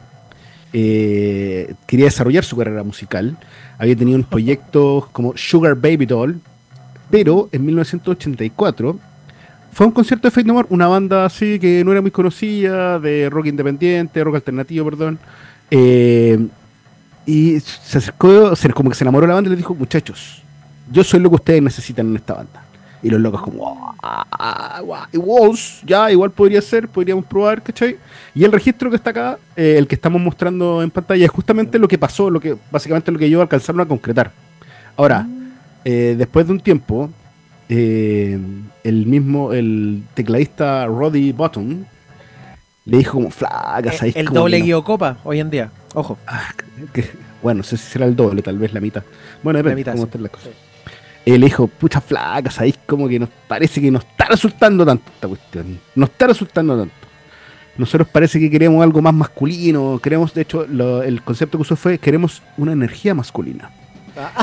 eh, quería desarrollar su carrera musical. Había tenido unos proyectos como Sugar Baby Doll, pero en 1984 fue a un concierto de Fate No More, una banda así que no era muy conocida, de rock independiente, rock alternativo, perdón. Eh, y se acercó, como que se enamoró de la banda y le dijo, muchachos, yo soy lo que ustedes necesitan en esta banda. Y los locos como, "Ah, guau, igual, ya, igual podría ser, podríamos probar, ¿cachai? Y el registro que está acá, eh, el que estamos mostrando en pantalla, es justamente lo que pasó, lo que básicamente lo que ellos alcanzaron a concretar. Ahora, eh, después de un tiempo, eh, el mismo, el tecladista Roddy Bottom, le dijo como, flaca, ¿sabéis Eh, el como doble guiocopa hoy en día. Ojo. que- bueno, no sé si será el doble, tal vez la mitad. Bueno, depende mitad, cómo sí. estén las cosas. Él le dijo, pucha flaca, ¿sabéis como que nos parece que nos está resultando tanto esta cuestión? Nos está resultando tanto. Nosotros parece que queremos algo más masculino, queremos, de hecho, lo- el concepto que usó fue, queremos una energía masculina.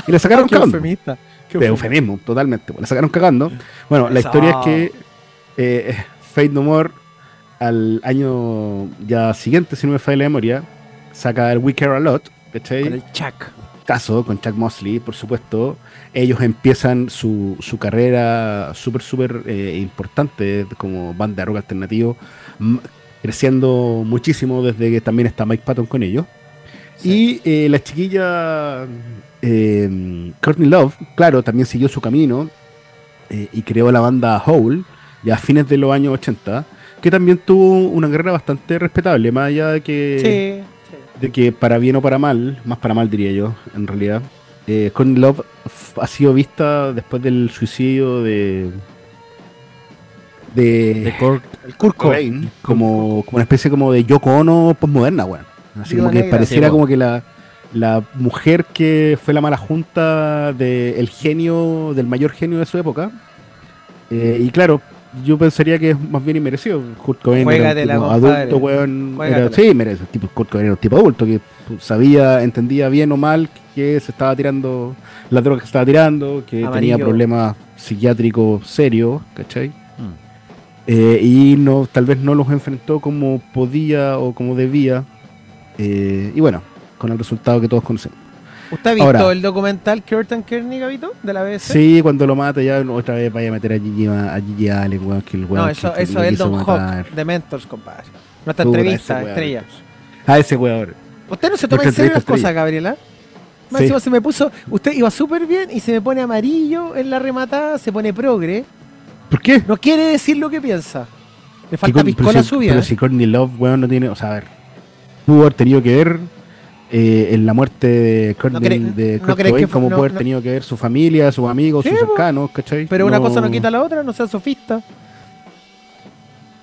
Y la sacaron Qué cagando. eufemista. Qué eufemismo, totalmente. pues, La sacaron cagando. Bueno, la historia es que eh, Fate No More, al año ya siguiente, si no me falla la memoria, saca el We Care A Lot, ¿cachai? Con el Chuck. caso con Chuck Mosley, por supuesto, ellos empiezan su, su carrera súper, súper eh, importante como banda de rock alternativo, creciendo muchísimo desde que también está Mike Patton con ellos. Y eh, la chiquilla eh, Courtney Love, claro, también siguió su camino y creó la banda Hole, ya a fines de los años 80, que también tuvo una carrera bastante respetable, más allá de que Sí. de que para bien o para mal, más para mal diría yo, en realidad, eh, Courtney Love ha sido vista después del suicidio de de, De. El Curco. Cobain como, como una especie como de Yoko Ono postmoderna, weón. Así Viuda como que negra, pareciera como que la, la mujer que fue la mala junta del genio, del mayor genio de su época. Eh, y claro, yo pensaría que es más bien inmerecido. Kurt Cobain era un tipo adulto, weón. Era, sí, merece. Tipo, Kurt Cobain era un tipo adulto que pues, sabía, entendía bien o mal que se estaba tirando la droga que se estaba tirando, que tenía problemas psiquiátricos serios, ¿cachai? Mm. Eh, y no tal vez no los enfrentó como podía o como debía. Eh, y bueno, con el resultado que todos conocemos. ¿Usted ha visto Ahora- el documental Kurt and Kearney, Gabito? De la BBC. Sí, cuando lo mata ya otra vez vaya a meter a Gigi, a Gigi Allen, weón, que el weón No, eso, que eso es el Don. Hawk de Mentors, compadre. Nuestra entrevista, ese estrella. Ah, ese weón. Usted no se toma Nuestra en serio las cosas. Gabriela. Más Sí. se me puso. Usted iba súper bien y se me pone amarillo en la rematada, se pone progre. ¿Por qué? No quiere decir lo que piensa. Le falta piscola si, subida. Pero si Courtney Love, weón, no tiene. O sea, a ver. Pudo haber tenido que ver eh, en la muerte de no Kurt Cobain, fue- como no- puede haber no- tenido que ver su familia, sus amigos, sus cercanos, ¿cachai? Pero una No- cosa no quita la otra, no sea sofista.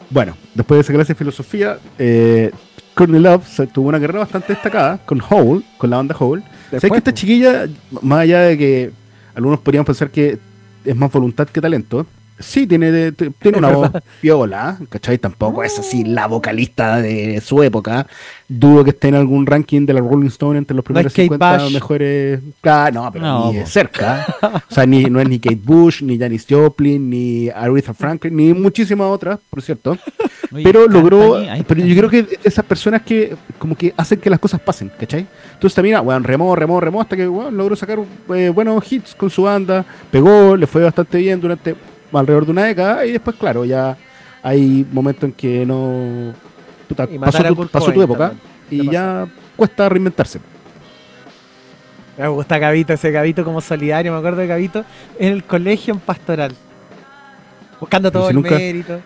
Bueno, después de esa clase de filosofía, eh, Courtney Love se- tuvo una carrera bastante destacada con Hole, con la banda Hole. ¿Sabes que esta chiquilla, más allá de que algunos podrían pensar que es más voluntad que talento, sí tiene, tiene una voz piola, ¿cachai? Tampoco es así la vocalista de su época. Dudo que esté en algún ranking de la Rolling Stone entre los primeros Kate 50 Bush. mejores. Claro, no, pero No, ni de cerca. O sea, ni, no es ni Kate Bush, ni Janis Joplin, ni Aretha Franklin, ni muchísimas otras, por cierto Oye, pero logró, ahí, pero yo creo que esas personas que como que hacen que las cosas pasen, ¿cachai? Entonces también, ah, weón, remó, remó, remó hasta que logró sacar eh, buenos hits con su banda, pegó, le fue bastante bien durante alrededor de una década y después, claro, ya hay momentos en que no... puta, pasó tu, pasó época y ¿Qué ya cuesta reinventarse. Me gusta Gabito, ese Gabito como solidario. Me acuerdo de Gabito en el colegio en pastoral. Buscando todo si el nunca- mérito.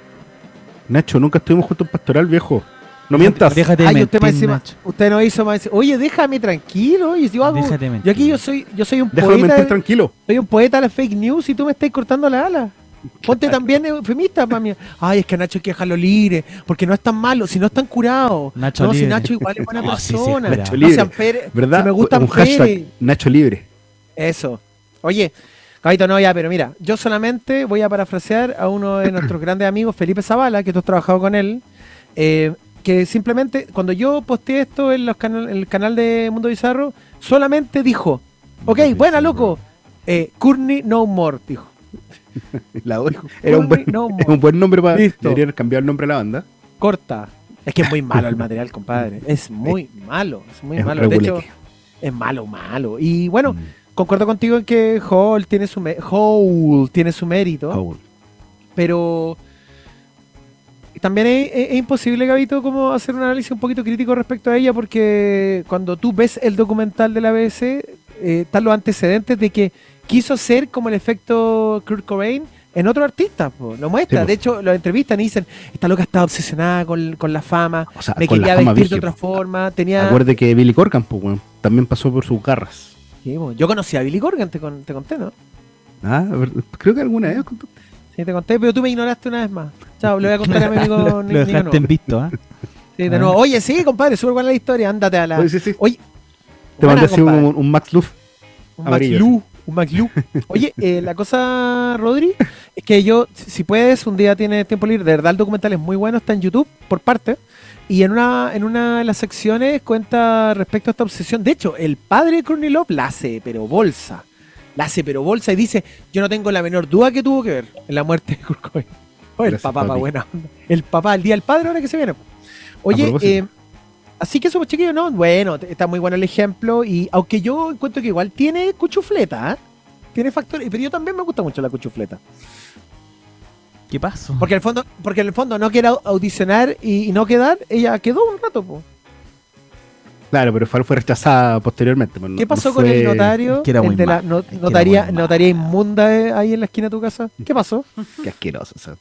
Nacho, nunca estuvimos juntos en Pastoral, viejo. No mientas. Déjate de Ay, usted, más mentir, encima- Nacho. usted no hizo más. Oye, déjame tranquilo. Oye, si yo hago. Déjate. Yo aquí yo soy, yo soy un Déjame poeta. mentir tranquilo. Soy un poeta de las fake news y tú me estás cortando la ala. Ponte también eufemista, mami. Ay, es que a Nacho hay que dejarlo libre, porque no es tan malo, si no están curados. Nacho no, si libre. Nacho igual es buena No, sí, sí, persona. Nacho no libre. sean Pérez. ¿Verdad? Si me gustan Un hashtag, Pérez. Nacho Libre. Eso. Oye, Gabito, no, ya, pero mira, yo solamente voy a parafrasear a uno de nuestros grandes amigos, Felipe Zavala, que tú has trabajado con él, eh, que simplemente, cuando yo posteé esto en, los canal- en el canal de Mundo Bizarro, solamente dijo, ok, buena, loco, eh, Courtney No More, dijo. La otra- era, un buen, No, era un buen nombre para. Listo. Deberían cambiar el nombre de la banda. Corta. Es que es muy malo el material, compadre. Es muy malo, es muy Es malo. De hecho, es malo, malo. Y bueno, Mm. concuerdo contigo en que Hall tiene su, tiene su mérito. Oh, pero también es, es- es imposible, Gabito, como hacer un análisis un poquito crítico respecto a ella, porque cuando tú ves el documental de la BBC, eh, están los antecedentes de que quiso ser como el efecto Kurt Cobain en otro artista, po, lo muestra. Sí, po. de hecho, lo entrevistan y dicen, esta loca estaba obsesionada con, con la fama, O sea, me con la quería fama vestir de otra po. forma, tenía... Acuerde que Billy Corgan, pues, weón, también pasó por sus garras. Sí, po, yo conocí a Billy Corgan, te, con- te conté, ¿no? Ah, ver, creo que alguna vez contó. Sí, te conté, pero tú me ignoraste una vez más. Chao, le voy a contar a mi amigo Lo dejaste en visto, ¿ah? Sí, de nuevo. Oye, sí, compadre, súper buena la historia. Ándate a la. Oye, sí, sí. Oye, Te mandé así un, un Max Luff. Un amarillo, Max Lu, un Max Lu. Oye, eh, la cosa, Rodri, es que yo, si puedes, un día tienes tiempo libre, de verdad el documental es muy bueno, está en YouTube, por parte, y en una, en una de las secciones cuenta respecto a esta obsesión. De hecho, el padre de Courtney Love la hace, pero bolsa. La hace, pero bolsa, y dice, yo no tengo la menor duda que tuvo que ver en la muerte de Kurt Cobain. Oh, el Gracias, papá, pa' papi. buena onda. El papá, el día del padre, ahora que se viene. Oye, eh, así que eso, pues, chiquillos, ¿no? Bueno, está muy bueno el ejemplo. Y aunque yo encuentro que igual tiene cuchufleta, ¿ah? Tiene factores. Pero yo también me gusta mucho la cuchufleta. ¿Qué pasó? Porque en el fondo, porque en el fondo no quiere au- audicionar y, y no quedar, ella quedó un rato, po. Claro, pero fue, fue rechazada posteriormente. pues, no- ¿Qué pasó no con el notario? es que era el de la malo, no- es que era notaría, muy notaría inmunda eh, ahí en la esquina de tu casa. ¿Qué pasó? Qué asqueroso. o sea.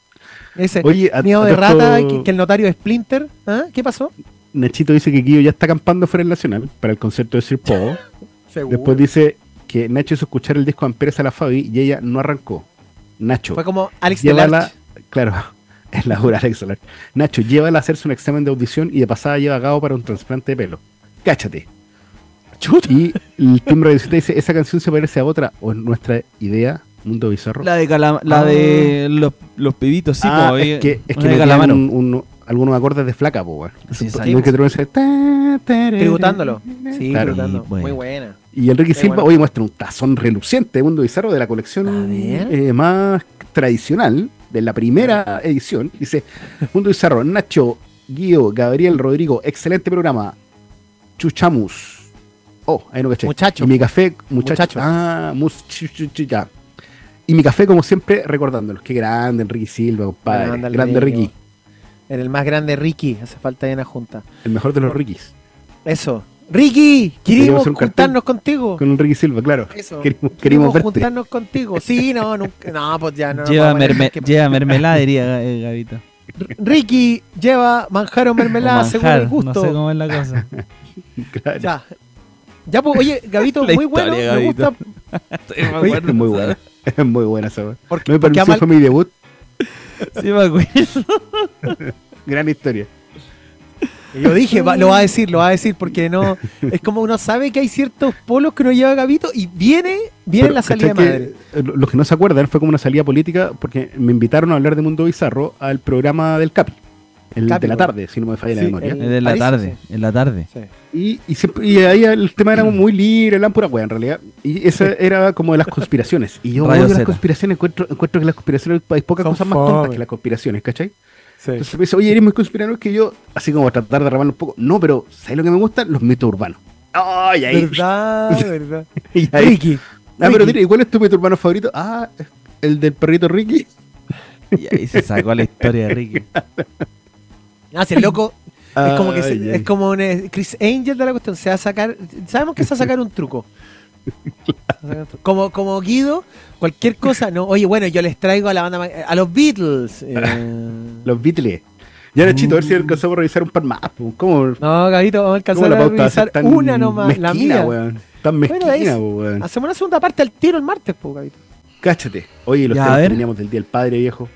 Ese Oye, miedo a de todo rata, que, que el notario es Splinter. ¿Ah? ¿Qué pasó? Nachito dice que Guido ya está acampando fuera del Nacional para el concierto de Sir Paul. Después dice que Nacho hizo escuchar el disco Amperes a la Fabi y ella no arrancó. Nacho, Fue como Alex llévala. Claro, es la hora Alex Delarch. Nacho, llévala a hacerse un examen de audición y de pasada lleva a cabo para un trasplante de pelo. Cáchate. Chuta. Y el timbre de visita dice: Esa canción se parece a otra o es nuestra idea, Mundo Bizarro. La de, la de los, los pibitos, sí, Ah, es que, es que metían un- un- algunos acordes de flaca, po, weón. Sí. Tributándolo. Sí, Claro. tributando. Y, bueno. Muy buena. Y Enrique Qué Silva bueno. hoy muestra un tazón reluciente de Mundo Bizarro de la colección eh, más tradicional, de la primera edición. Dice, Mundo Bizarro, Nacho, Guío, Gabriel, Rodrigo, excelente programa. Chuchamus. Oh, ahí no caché. Muchacho. Y mi café, muchachos. Muchachos. Ah. Y mi café, como siempre, recordándolos. Qué grande, Enrique Silva, compadre. Grande Ricky. Ricky. Era el más grande Ricky. Hace falta ahí una junta. El mejor de los Rikis. Eso. Ricky, Queríamos queremos un juntarnos contigo. Con Enrique Silva, claro. Eso. Queremos, queremos verte. juntarnos contigo. Sí, no, nunca. No, pues ya no. lleva, lleva mermeladería, eh, Gavito. Ricky lleva manjar o mermelada O según el gusto. No sé cómo es la cosa. Claro. Ya. Ya, pues, oye, Gabito, La muy bueno. Me gusta. Oye, es muy buena. Es muy buena esa. Porque, No me ama- fue mi debut. Sí, me acuerdo. Gran historia. Yo dije, va- lo va a decir, lo va a decir, porque no. Es como uno sabe que hay ciertos polos que uno lleva Gabito y viene, viene Pero, la salida de ¿cachai madre. eh, lo- los que no se acuerdan fue como una salida política porque me invitaron a hablar de Mundo Bizarro al programa del Capi. El Capi, de la tarde, si no me falla la Sí, memoria. el- de la tarde, en la tarde. Sí. Y, y, siempre- y ahí el tema era muy libre, la pura wea en realidad. Y esa era como de las conspiraciones. Y yo odio las conspiraciones, encuentro, encuentro que las conspiraciones hay pocas Son cosas más tontas que las conspiraciones, ¿cachai? Sí. Entonces me dice, oye, eres muy conspiranoico que yo, así como tratar de arreglarlo un poco. No, pero ¿sabes lo que me gustan? Los mitos urbanos. ¡Ay, ahí! ¿Verdad? ¿Verdad? y ahí- Ricky. Ah, pero Ricky. ¿y cuál es tu mito urbano favorito? Ah, el del perrito Ricky. Y ahí se sacó la historia de Ricky. Ah, si el loco es como que se- Ay, ay. es como un eh, Chris Angel de la cuestión. Se va a sacar. Sabemos que se va a sacar un truco. Como, como Guido, cualquier cosa. No, oye, bueno, yo les traigo a la banda. A los Beatles. eh. Los Beatles. Ya, Nachito, a ver si alcanzamos a revisar un par más. ¿Cómo, No, Gabito, vamos a alcanzar la a revisar una nomás, la mezquina, mía. weón? Tan mezquina, Bueno, weón. Hacemos una segunda parte al tiro el martes, po, Gabito. Cáchate. Oye, los Ya, temas que teníamos del Día del Padre, viejo.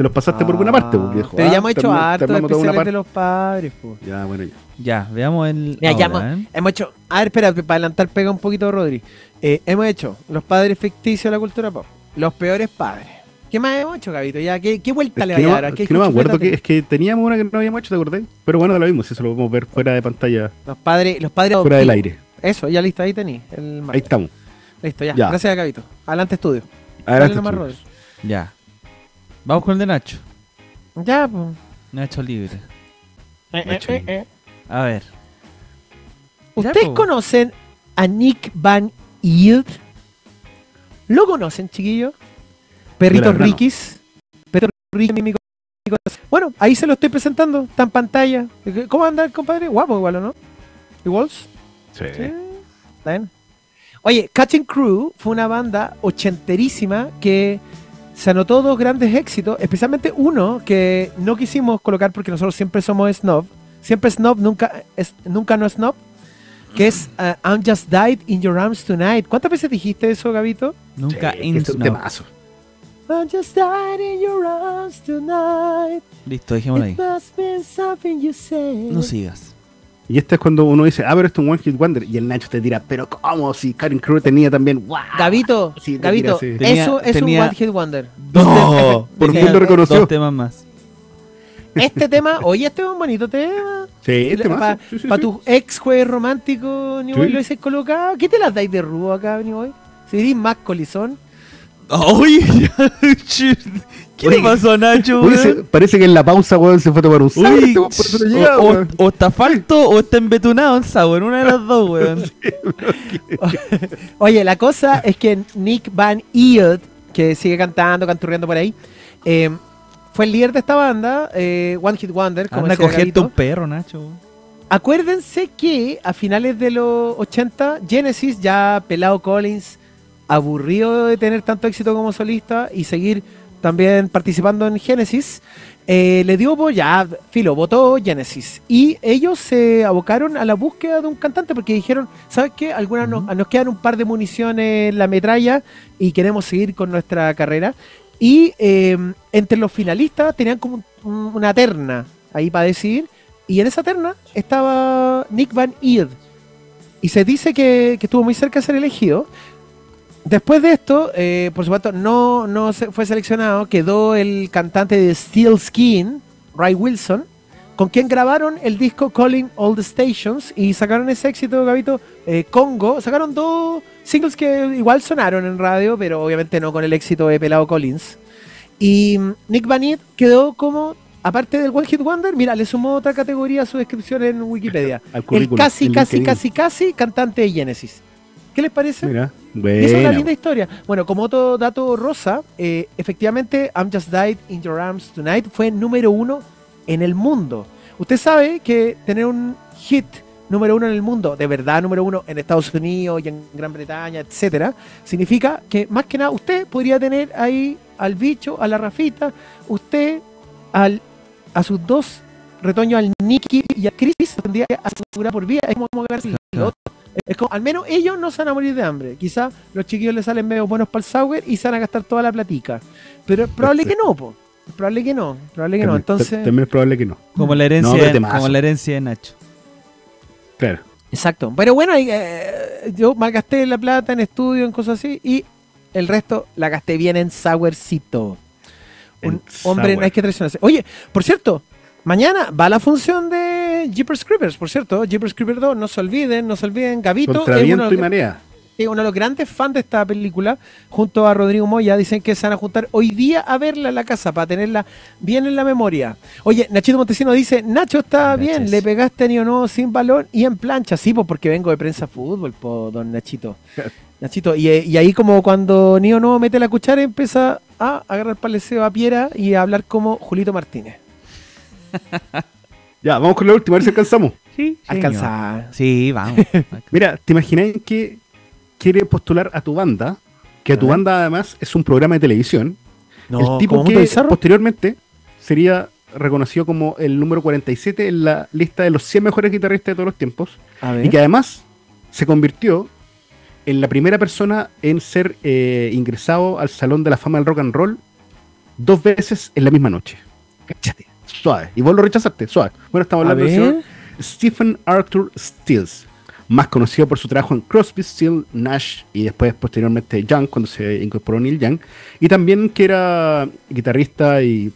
Te los pasaste por buena parte, pues, viejo. Pero Ah, ya hemos te hecho harto de parte. los padres, po. Ya, bueno, ya. Ya, veamos el. Ya ahora, hemos, ¿eh? hemos hecho. A ver, espera, para adelantar, pega un poquito, Rodri. Eh, hemos hecho los padres ficticios de la cultura pop, los peores padres. ¿Qué más hemos hecho, Gabito? Ya, ¿qué, qué vuelta Es le va no, a dar? es ¿A qué que no me acuerdo que es que teníamos una que no habíamos hecho, ¿te acordás? Pero bueno, lo mismo, si eso lo podemos ver fuera de pantalla, Los padres, los padres fuera del aire. Eso, ya listo, ahí tení. El Ahí estamos. Listo, ya. Ya. Gracias, Gabito. Adelante, estudio. Adelante. nomás, chicos. Rodri. Ya. Vamos con el de Nacho. Ya, pues. Nacho libre. Nacho. A ver. ¿Ustedes po. conocen a Nick Van Eerd? ¿Lo conocen, verdad no. Rikis. Perritos Rikis, mi- Bueno, ahí se lo estoy presentando. Está en pantalla. ¿Cómo anda el compadre? Guapo igual, ¿o no? ¿Igual? Sí. Sí. Está bien. Oye, Catching Crew fue una banda ochenterísima que se anotó dos grandes éxitos, especialmente uno que no quisimos colocar porque nosotros siempre somos snob. Siempre snob, nunca, es, nunca no snob. Que es uh, I'm Just Died in Your Arms Tonight. ¿Cuántas veces dijiste eso, Gabito? Nunca Sí, in es un temazo. I'm just died in your arms tonight. Listo, dejémoslo ahí. It must be something you say. No sigas. Y este es cuando uno dice, ah, pero esto es un One Hit Wonder. Y el Nacho te tira, pero ¿cómo? Si Karen Crew tenía también. ¡Wow! Gabito, Sí, tira. Tenía- eso es tenía- un One Hit Wonder. No, Por fin lo reconoció. Dos temas más. Este tema, oye, este es un bonito tema. Sí, este Para. Sí, sí, sí. tu ex jueves romántico, New Boy, Sí. lo dices colocado. ¿Qué te las dais de rubo acá, New Boy? Si eres más colizón. ¡Uy! ¿Qué Oye, le pasó a Nacho, Uy, weón? se- parece que en la pausa, weón, se fue a tomar un llega, o, o- o está falto o está embetunado en Sour, una de las dos, weón. Oye, la cosa es que Nick Van Eerd, que sigue cantando, canturreando por ahí, eh, fue el líder de esta banda, eh, One Hit Wonder, como Anda Gabito. un perro, Nacho. Acuérdense que a finales de los 80, Genesis, ya pelado Collins, aburrido de tener tanto éxito como solista y seguir también participando en Genesis, eh, le dio ya, filo, votó Genesis. Y ellos se abocaron a la búsqueda de un cantante porque dijeron, ¿sabes qué? Algunas nos, nos quedan un par de municiones en la metralla y queremos seguir con nuestra carrera. Y eh, entre los finalistas tenían como un- una terna ahí para decidir. Y en esa terna estaba Nick Van Eerd. Y se dice que, que estuvo muy cerca de ser elegido. Después de esto, eh, por supuesto, no, no se- fue seleccionado. Quedó el cantante de Steel Skin, Ray Wilson, con quien grabaron el disco Calling All the Stations y sacaron ese éxito, Gabito, eh, Congo. Sacaron dos singles que igual sonaron en radio, pero obviamente no con el éxito de Pelado Collins. Y mm, Nick Van Eerd quedó como, aparte del One Hit Wonder, mira, le sumó otra categoría a su descripción en Wikipedia. Al El casi, casi, LinkedIn. casi, casi cantante de Genesis. ¿Qué les parece? Mira, Y es una linda historia. Bueno, como otro dato rosa, eh, efectivamente, I'm Just Died in Your Arms Tonight fue número uno en el mundo. Usted sabe que tener un hit número uno en el mundo, de verdad número uno en Estados Unidos y en Gran Bretaña, etcétera, significa que más que nada usted podría tener ahí al bicho, a la Rafita, usted al, a sus dos retoños, al Nicky y a Chris, tendría que asegurar por vida. Es como el loto. Es como, al menos ellos no se van a morir de hambre. Quizás los chiquillos les salen medio buenos para el sour y se van a gastar toda la platica. Pero es probable que no, po. Es probable que no. Probable que no. También- Entonces. También es probable que no. Como la herencia, como la herencia de Nacho. Claro. Exacto. Pero bueno, eh, yo malgasté la plata en estudio, en cosas así, y el resto la gasté bien en sourcito. Un En hombre, no hay que traicionarse. Oye, por cierto, mañana va la función de Jeepers Creepers, por cierto. Jeepers Creepers 2, no se olviden, no se olviden. Gavito Contra es uno viento y los- marea. es uno de los grandes fans de esta película, junto a Rodrigo Moya, dicen que se van a juntar hoy día a verla en la casa para tenerla bien en la memoria. Oye, Nachito Montesino dice, Nacho está bien, le pegaste ni o no sin balón y en plancha, sí, pues porque vengo de prensa fútbol, po, don Nachito. Nachito, y, y ahí como cuando ni o no mete la cuchara empieza a agarrar paleseo a Piera y a hablar como Julito Martínez. Ya, vamos con la última, a ver si alcanzamos. Sí, Alcanza. Sí, vamos. Mira, ¿te imaginas que quiere postular a tu banda? Que tu A ver. banda además es un programa de televisión. No, el tipo ¿como que posteriormente sería reconocido como el número 47 en la lista de los 100 mejores guitarristas de todos los tiempos. A ver. Y que además se convirtió en la primera persona en ser eh, ingresado al Salón de la Fama del Rock and Roll dos veces en la misma noche. Cáchate, suave. Y vos lo rechazaste, suave. Bueno, estamos hablando del señor Stephen Arthur Stills, más conocido por su trabajo en Crosby, Still, Nash y después posteriormente Young, cuando se incorporó Neil Young, y también que era guitarrista y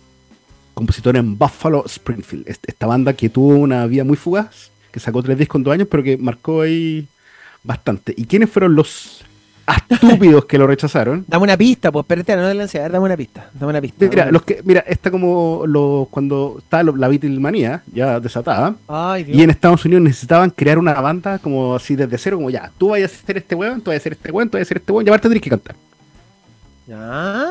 compositor en Buffalo Springfield, est- esta banda que tuvo una vida muy fugaz, que sacó tres discos en dos años, pero que marcó ahí bastante. ¿Y quiénes fueron los estúpidos que lo rechazaron? Dame una pista, pues espérate, no de la ansiedad, dame una pista. Dame una pista. Mira, los que, mira, está como los cuando estaba la Beatlemanía ya desatada. Ay, Dios. Y en Estados Unidos necesitaban crear una banda como así desde cero, como ya, tú vayas a hacer este weón, tú vayas a hacer este weón, tú vayas a hacer este weón, y aparte tenés que cantar. Ya.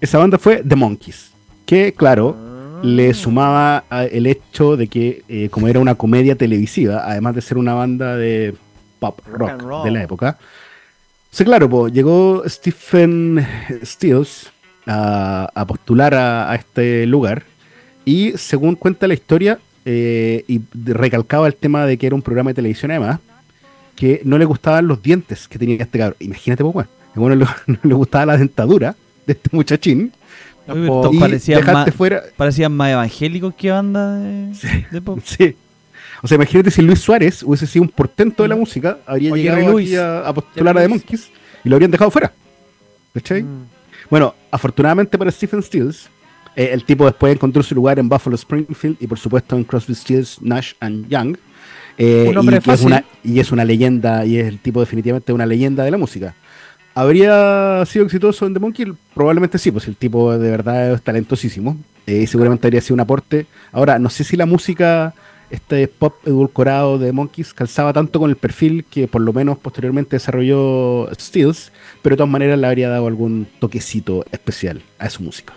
Esa banda fue The Monkeys, que claro, Ah. le sumaba el hecho de que eh, como era una comedia televisiva, además de ser una banda de pop Rock de la época. Sí, claro, pues llegó Stephen Stills a, a postular a, a este lugar y según cuenta la historia, eh, y recalcaba el tema de que era un programa de televisión además, que no le gustaban los dientes que tenía este cabrón. Imagínate, pues, bueno, no, no le gustaba la dentadura de este muchachín. Y parecían, más, fuera, parecían más evangélicos que banda de, de pop. Sí. O sea, imagínate si Luis Suárez hubiese sido un portento de la música, habría llegado aquí a, a postular a The. Monkeys y lo habrían dejado fuera. ¿Cachai? Mm. Bueno, afortunadamente para Stephen Stills, eh, el tipo después encontró su lugar en Buffalo Springfield y por supuesto en Crosby, Stills, Nash and Young. Eh, Un hombre y, que es fácil. una, y es una leyenda, y es el tipo definitivamente una leyenda de la música. ¿Habría sido exitoso en The Monkey? Probablemente sí, pues el tipo de verdad es talentosísimo. eh, y seguramente habría sido un aporte. Ahora, no sé si la música, este pop edulcorado de Monkeys, calzaba tanto con el perfil que por lo menos posteriormente desarrolló Stills, pero de todas maneras le habría dado algún toquecito especial a su música.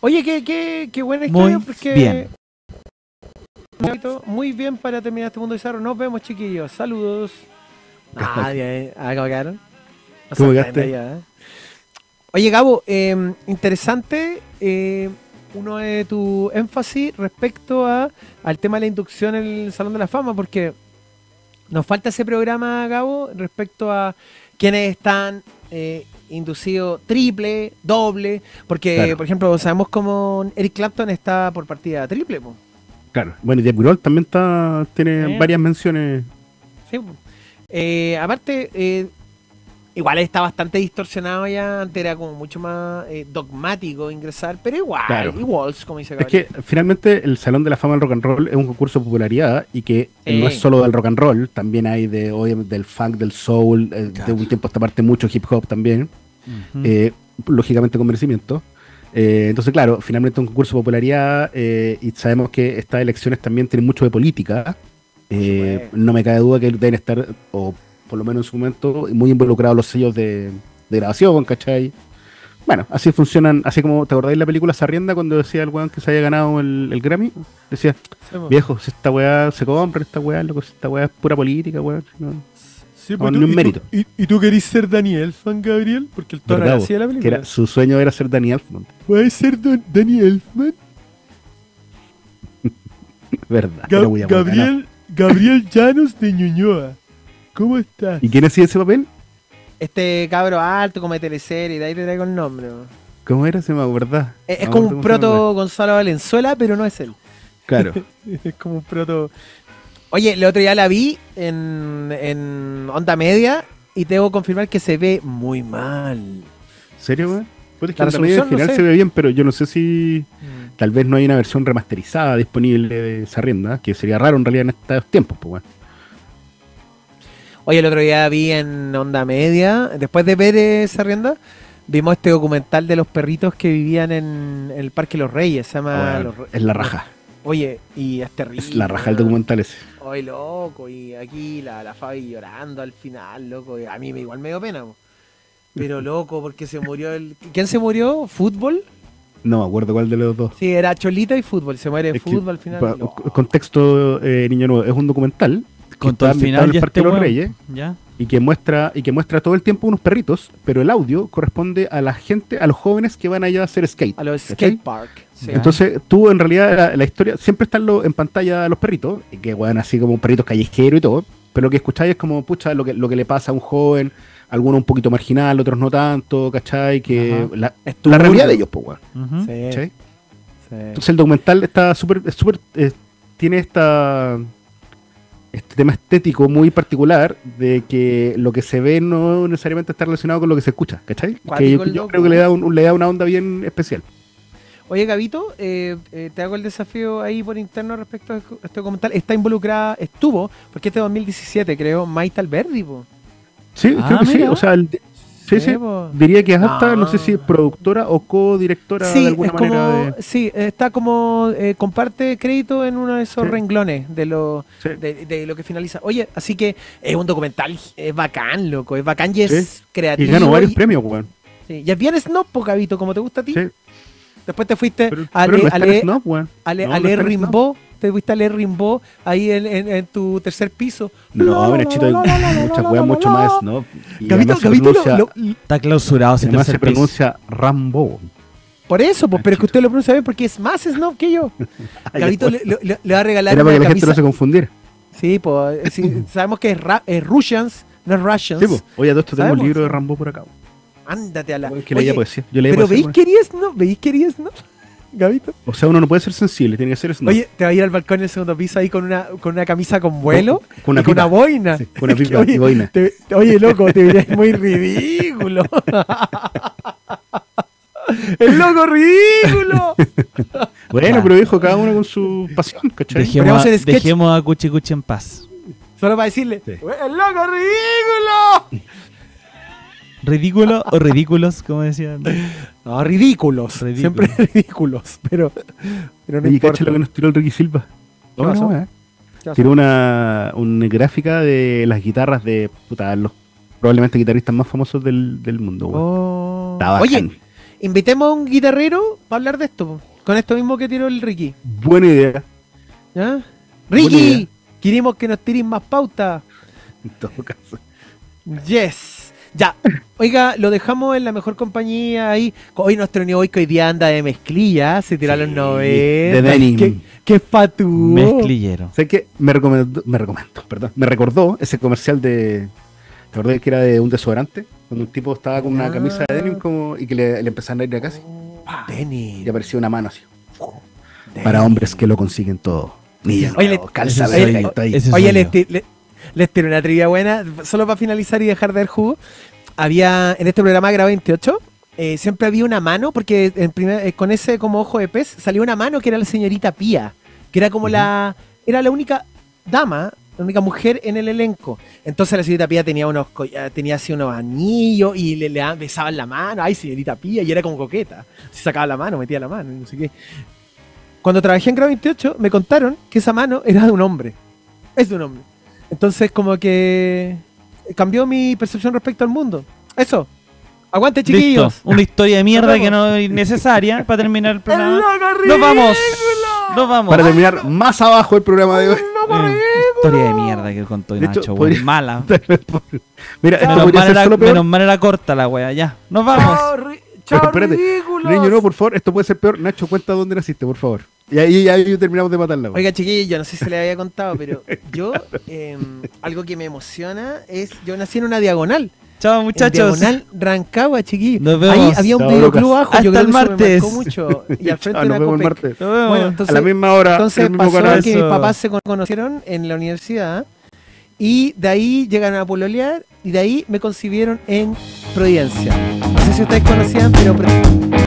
Oye, qué, qué, qué buena Muy historia, porque... bien. Muy bien para terminar este mundo bizarro. Nos vemos, chiquillos. Saludos. Ah, bien. Ah, ¿cómo quedaron? ¿eh? Oye, Gabo, eh, interesante eh, uno de tu énfasis respecto a, al tema de la inducción en el Salón de la Fama, porque nos falta ese programa, Gabo, respecto a quienes están eh, inducidos triple, doble, porque, Claro. por ejemplo, sabemos como Eric Clapton está por partida triple, po. Claro. Bueno, y Dave Grohl también está, tiene varias menciones. Sí. Eh, aparte, eh, igual está bastante distorsionado ya, antes era como mucho más eh, dogmático ingresar, pero igual, Claro. igual, como dice Es Gabriel. que finalmente el Salón de la Fama del Rock and Roll es un concurso de popularidad y que no es solo del rock and roll, también hay de obviamente, del funk, del soul, eh, de un tiempo a esta parte mucho hip hop también, eh, lógicamente con merecimiento. Eh, entonces, claro, finalmente es un concurso de popularidad eh, y sabemos que estas elecciones también tienen mucho de política. Eh, no me cabe duda que deben estar, o por lo menos en su momento, muy involucrados los sellos de, de grabación, ¿cachai? Bueno, así funcionan, así como, ¿te acordáis la película Sarrienda cuando decía el weón que se había ganado el, el Grammy? Decía, Sí, viejo, si esta weá se compra, esta weá, loco, si esta weá es pura política, weón. no". Sí, pues, ni un y, mérito. Tú, y, tú querís ser Daniel Fan Gabriel? Porque el tono de la Que película. era, su sueño era ser Danny Elfman. ¿Puedes ser Don- Danny Elfman? Verdad. Gabriel, Gabriel Llanos de Ñuñoa. ¿Cómo estás? ¿Y quién hacía ese papel? Este cabro alto, como de teleserie, de ahí te traigo el nombre. ¿Cómo era? Se me verdad. Es, como un proto Gonzalo Valenzuela, pero no es él. Claro. Es como un proto. Oye, el otro día la vi en, en onda media y debo confirmar que se ve muy mal. ¿Serio, weón? Pues es que La en realidad resolución, al final no sé. se ve bien, pero yo no sé si tal vez no hay una versión remasterizada disponible de Sarrienda, que sería raro en realidad en estos tiempos, pues. Oye, el otro día vi en onda media, después de ver esa rienda, vimos este documental de los perritos que vivían en el Parque Los Reyes. Se llama Los Re- es la raja. Oye, y es terrible. Es la raja el weón. documental ese. Ay, loco, y aquí la, la Fabi llorando al final, loco. A mí me igual me dio pena, pero loco, porque se murió el... ¿Quién se murió? ¿Fútbol? No me acuerdo cuál de los dos. Sí, era Cholita y fútbol. Se muere Es que, fútbol al final. pa- No. Contexto, eh, niño nuevo, es un documental Con todo el final ya Parque este de los. Reyes ¿Ya? y que muestra y que muestra todo el tiempo unos perritos, pero el audio corresponde a la gente, a los jóvenes que van allá a hacer skate. A los skate park. sí. Entonces, tú en realidad la, la historia siempre están lo- en pantalla los perritos, y que weón así como perritos callejeros y todo, pero lo que escucháis es como, pucha, lo que, lo que le pasa a un joven, algunos un poquito marginal, otros no tanto, ¿cachai? Que la, Es la realidad de ellos, pues, weón. Sí. Entonces el documental está súper, es súper, eh, tiene esta este tema estético muy particular de que lo que se ve no necesariamente está relacionado con lo que se escucha, ¿cachai? Que yo, creo que le da, un, le da una onda bien especial. Oye, Gabito, eh, eh, te hago el desafío ahí por interno respecto a este documental. Está involucrada, estuvo, porque este 2017, creo, Maite Alberdi, po. Sí, Ah, creo que sí, mira. o sea, el- sí, sí, po. diría que hasta, no sé si es productora o co-directora Sí, de alguna es manera como, de... sí, está como, eh, comparte crédito en uno de esos Sí. renglones de lo, Sí. de, de lo que finaliza. Oye, así que es un documental, es bacán, loco, es bacán y es Sí. creativo. Y ganó varios y- premios, weón. sí, y es bien snob, po, Gabito, como te gusta a ti. Sí, Después te fuiste pero, a, pero le- no a Snob, a le- No, a no leer Snob. Rimbaud, te fuiste a leer Rimbaud ahí en, en- en tu tercer piso. No, Berechito, hay muchas weas mucho más Snob. Y Gabito, además se Gabito, lo- pronuncia- lo- Está clausurado ese se tercer piso. pronuncia Rambo. por eso, pues, pero es que usted lo pronuncia bien porque es más snob que yo. Gabito le, le- le- le va a regalar Era para que la gente no se confundiera. Sí, pues, sí, sabemos que es, ra- es Russians, no es Russians. Sí, pues. Oye, a todo esto tengo Sabemos. el libro de Rambo por acá. Ándate a la. Es que leía poesía. Yo leía pero poesía, ¿veis que eres no? ¿Veis que eres no? Gabito. O sea, uno no puede ser sensible, tiene que ser Snob. Oye, te va a ir al balcón en el segundo piso ahí con una, con una camisa con vuelo. Con- con una y con una boina. Sí, con una pipa oye, y boina. te- oye, loco, te verías muy ridículo. ¡El loco ridículo! Bueno, pero dijo cada uno con su pasión, Dejemos, a, dejemos a Cuchi Cuchi en paz. Solo para decirle, Sí. ¡el loco ridículo! ¿Ridículo o ridículos, como decían? No, ridículos. Ridículo. Siempre ridículos. Pero, pero no Oye, importa. cacha lo que nos tiró el Ricky Silva. ¿Qué No, pasó? eh. Una, una gráfica de las guitarras de puta, los probablemente guitarristas más famosos del, del mundo. Oh. Oye, invitemos a un guitarrero para hablar de esto. Con esto mismo que tiró el Ricky. Buena idea. Ricky, idea. queremos que nos tiren más pauta. En todo caso. Yes. Ya. Oiga, lo dejamos en la mejor compañía ahí. Hoy nuestro niño hoy que hoy día anda de mezclilla, se tira a los Sí, 90. de denim. ¿Qué, qué patú. Mezclillero. ¿Sabes qué? Me recomendó, me recomendó, perdón. Me recordó ese comercial de. ¿Te acordás que era de un desodorante? Cuando un tipo estaba con una Ah. camisa de denim como, y que le, le empezaron a ir a casi. Denis. Y apareció una mano así. Para hombres que lo consiguen todo. Niño, Oye, le- calza. Ese Oye, ti- le- les tiro una trivia buena, solo para finalizar y dejar de dar jugo. Había, en este programa Grado 28, eh, siempre había una mano, porque en primer- eh, con ese como ojo de pez salió una mano que era la señorita Pía, que era como la, era la única dama, la única mujer en el elenco. Entonces la señorita Pía tenía unos, tenía así unos anillos y le, besaban la mano, ay señorita Pía, y era como coqueta. Se sacaba la mano, metía la mano, no sé qué. Cuando trabajé en Grado 28, me contaron que esa mano era de un hombre. Es de un hombre. Entonces, como que cambió mi percepción respecto al mundo. Eso. Aguante, Listo. chiquillos. Una historia de mierda que no es necesaria para terminar el ¡El programa. Nos vamos. Nos vamos. Para terminar más abajo el programa de hoy. Eh, historia de mierda que contó De hecho, Nacho, weón. podría- Mala. Mira, esto Menos podría mal, ser era, solo peor. menos mal era corta la wea. Ya. Nos vamos. ¡Chao, ri- chao, espérate. Niño, no, por favor, esto puede ser peor. Nacho, cuenta dónde naciste, por favor. Y ahí ya terminamos de matarla. Oiga, chiquillos, yo no sé si se le había contado, pero yo, em, algo que me emociona es, yo nací en una diagonal. Chao, En muchachos. diagonal Rancagua, chiquillos. Nos vemos. Ahí había un videoclub abajo, yo Hasta creo el que eso me martes. marcó mucho. Y al frente Chao, de nos una vemos el Copec. martes. Nos vemos. Bueno, a la misma hora. en Entonces el mismo pasó canal. que mis papás se conocieron en la universidad y de ahí llegaron a pololear y de ahí me concibieron en Providencia. No sé si ustedes conocían, pero...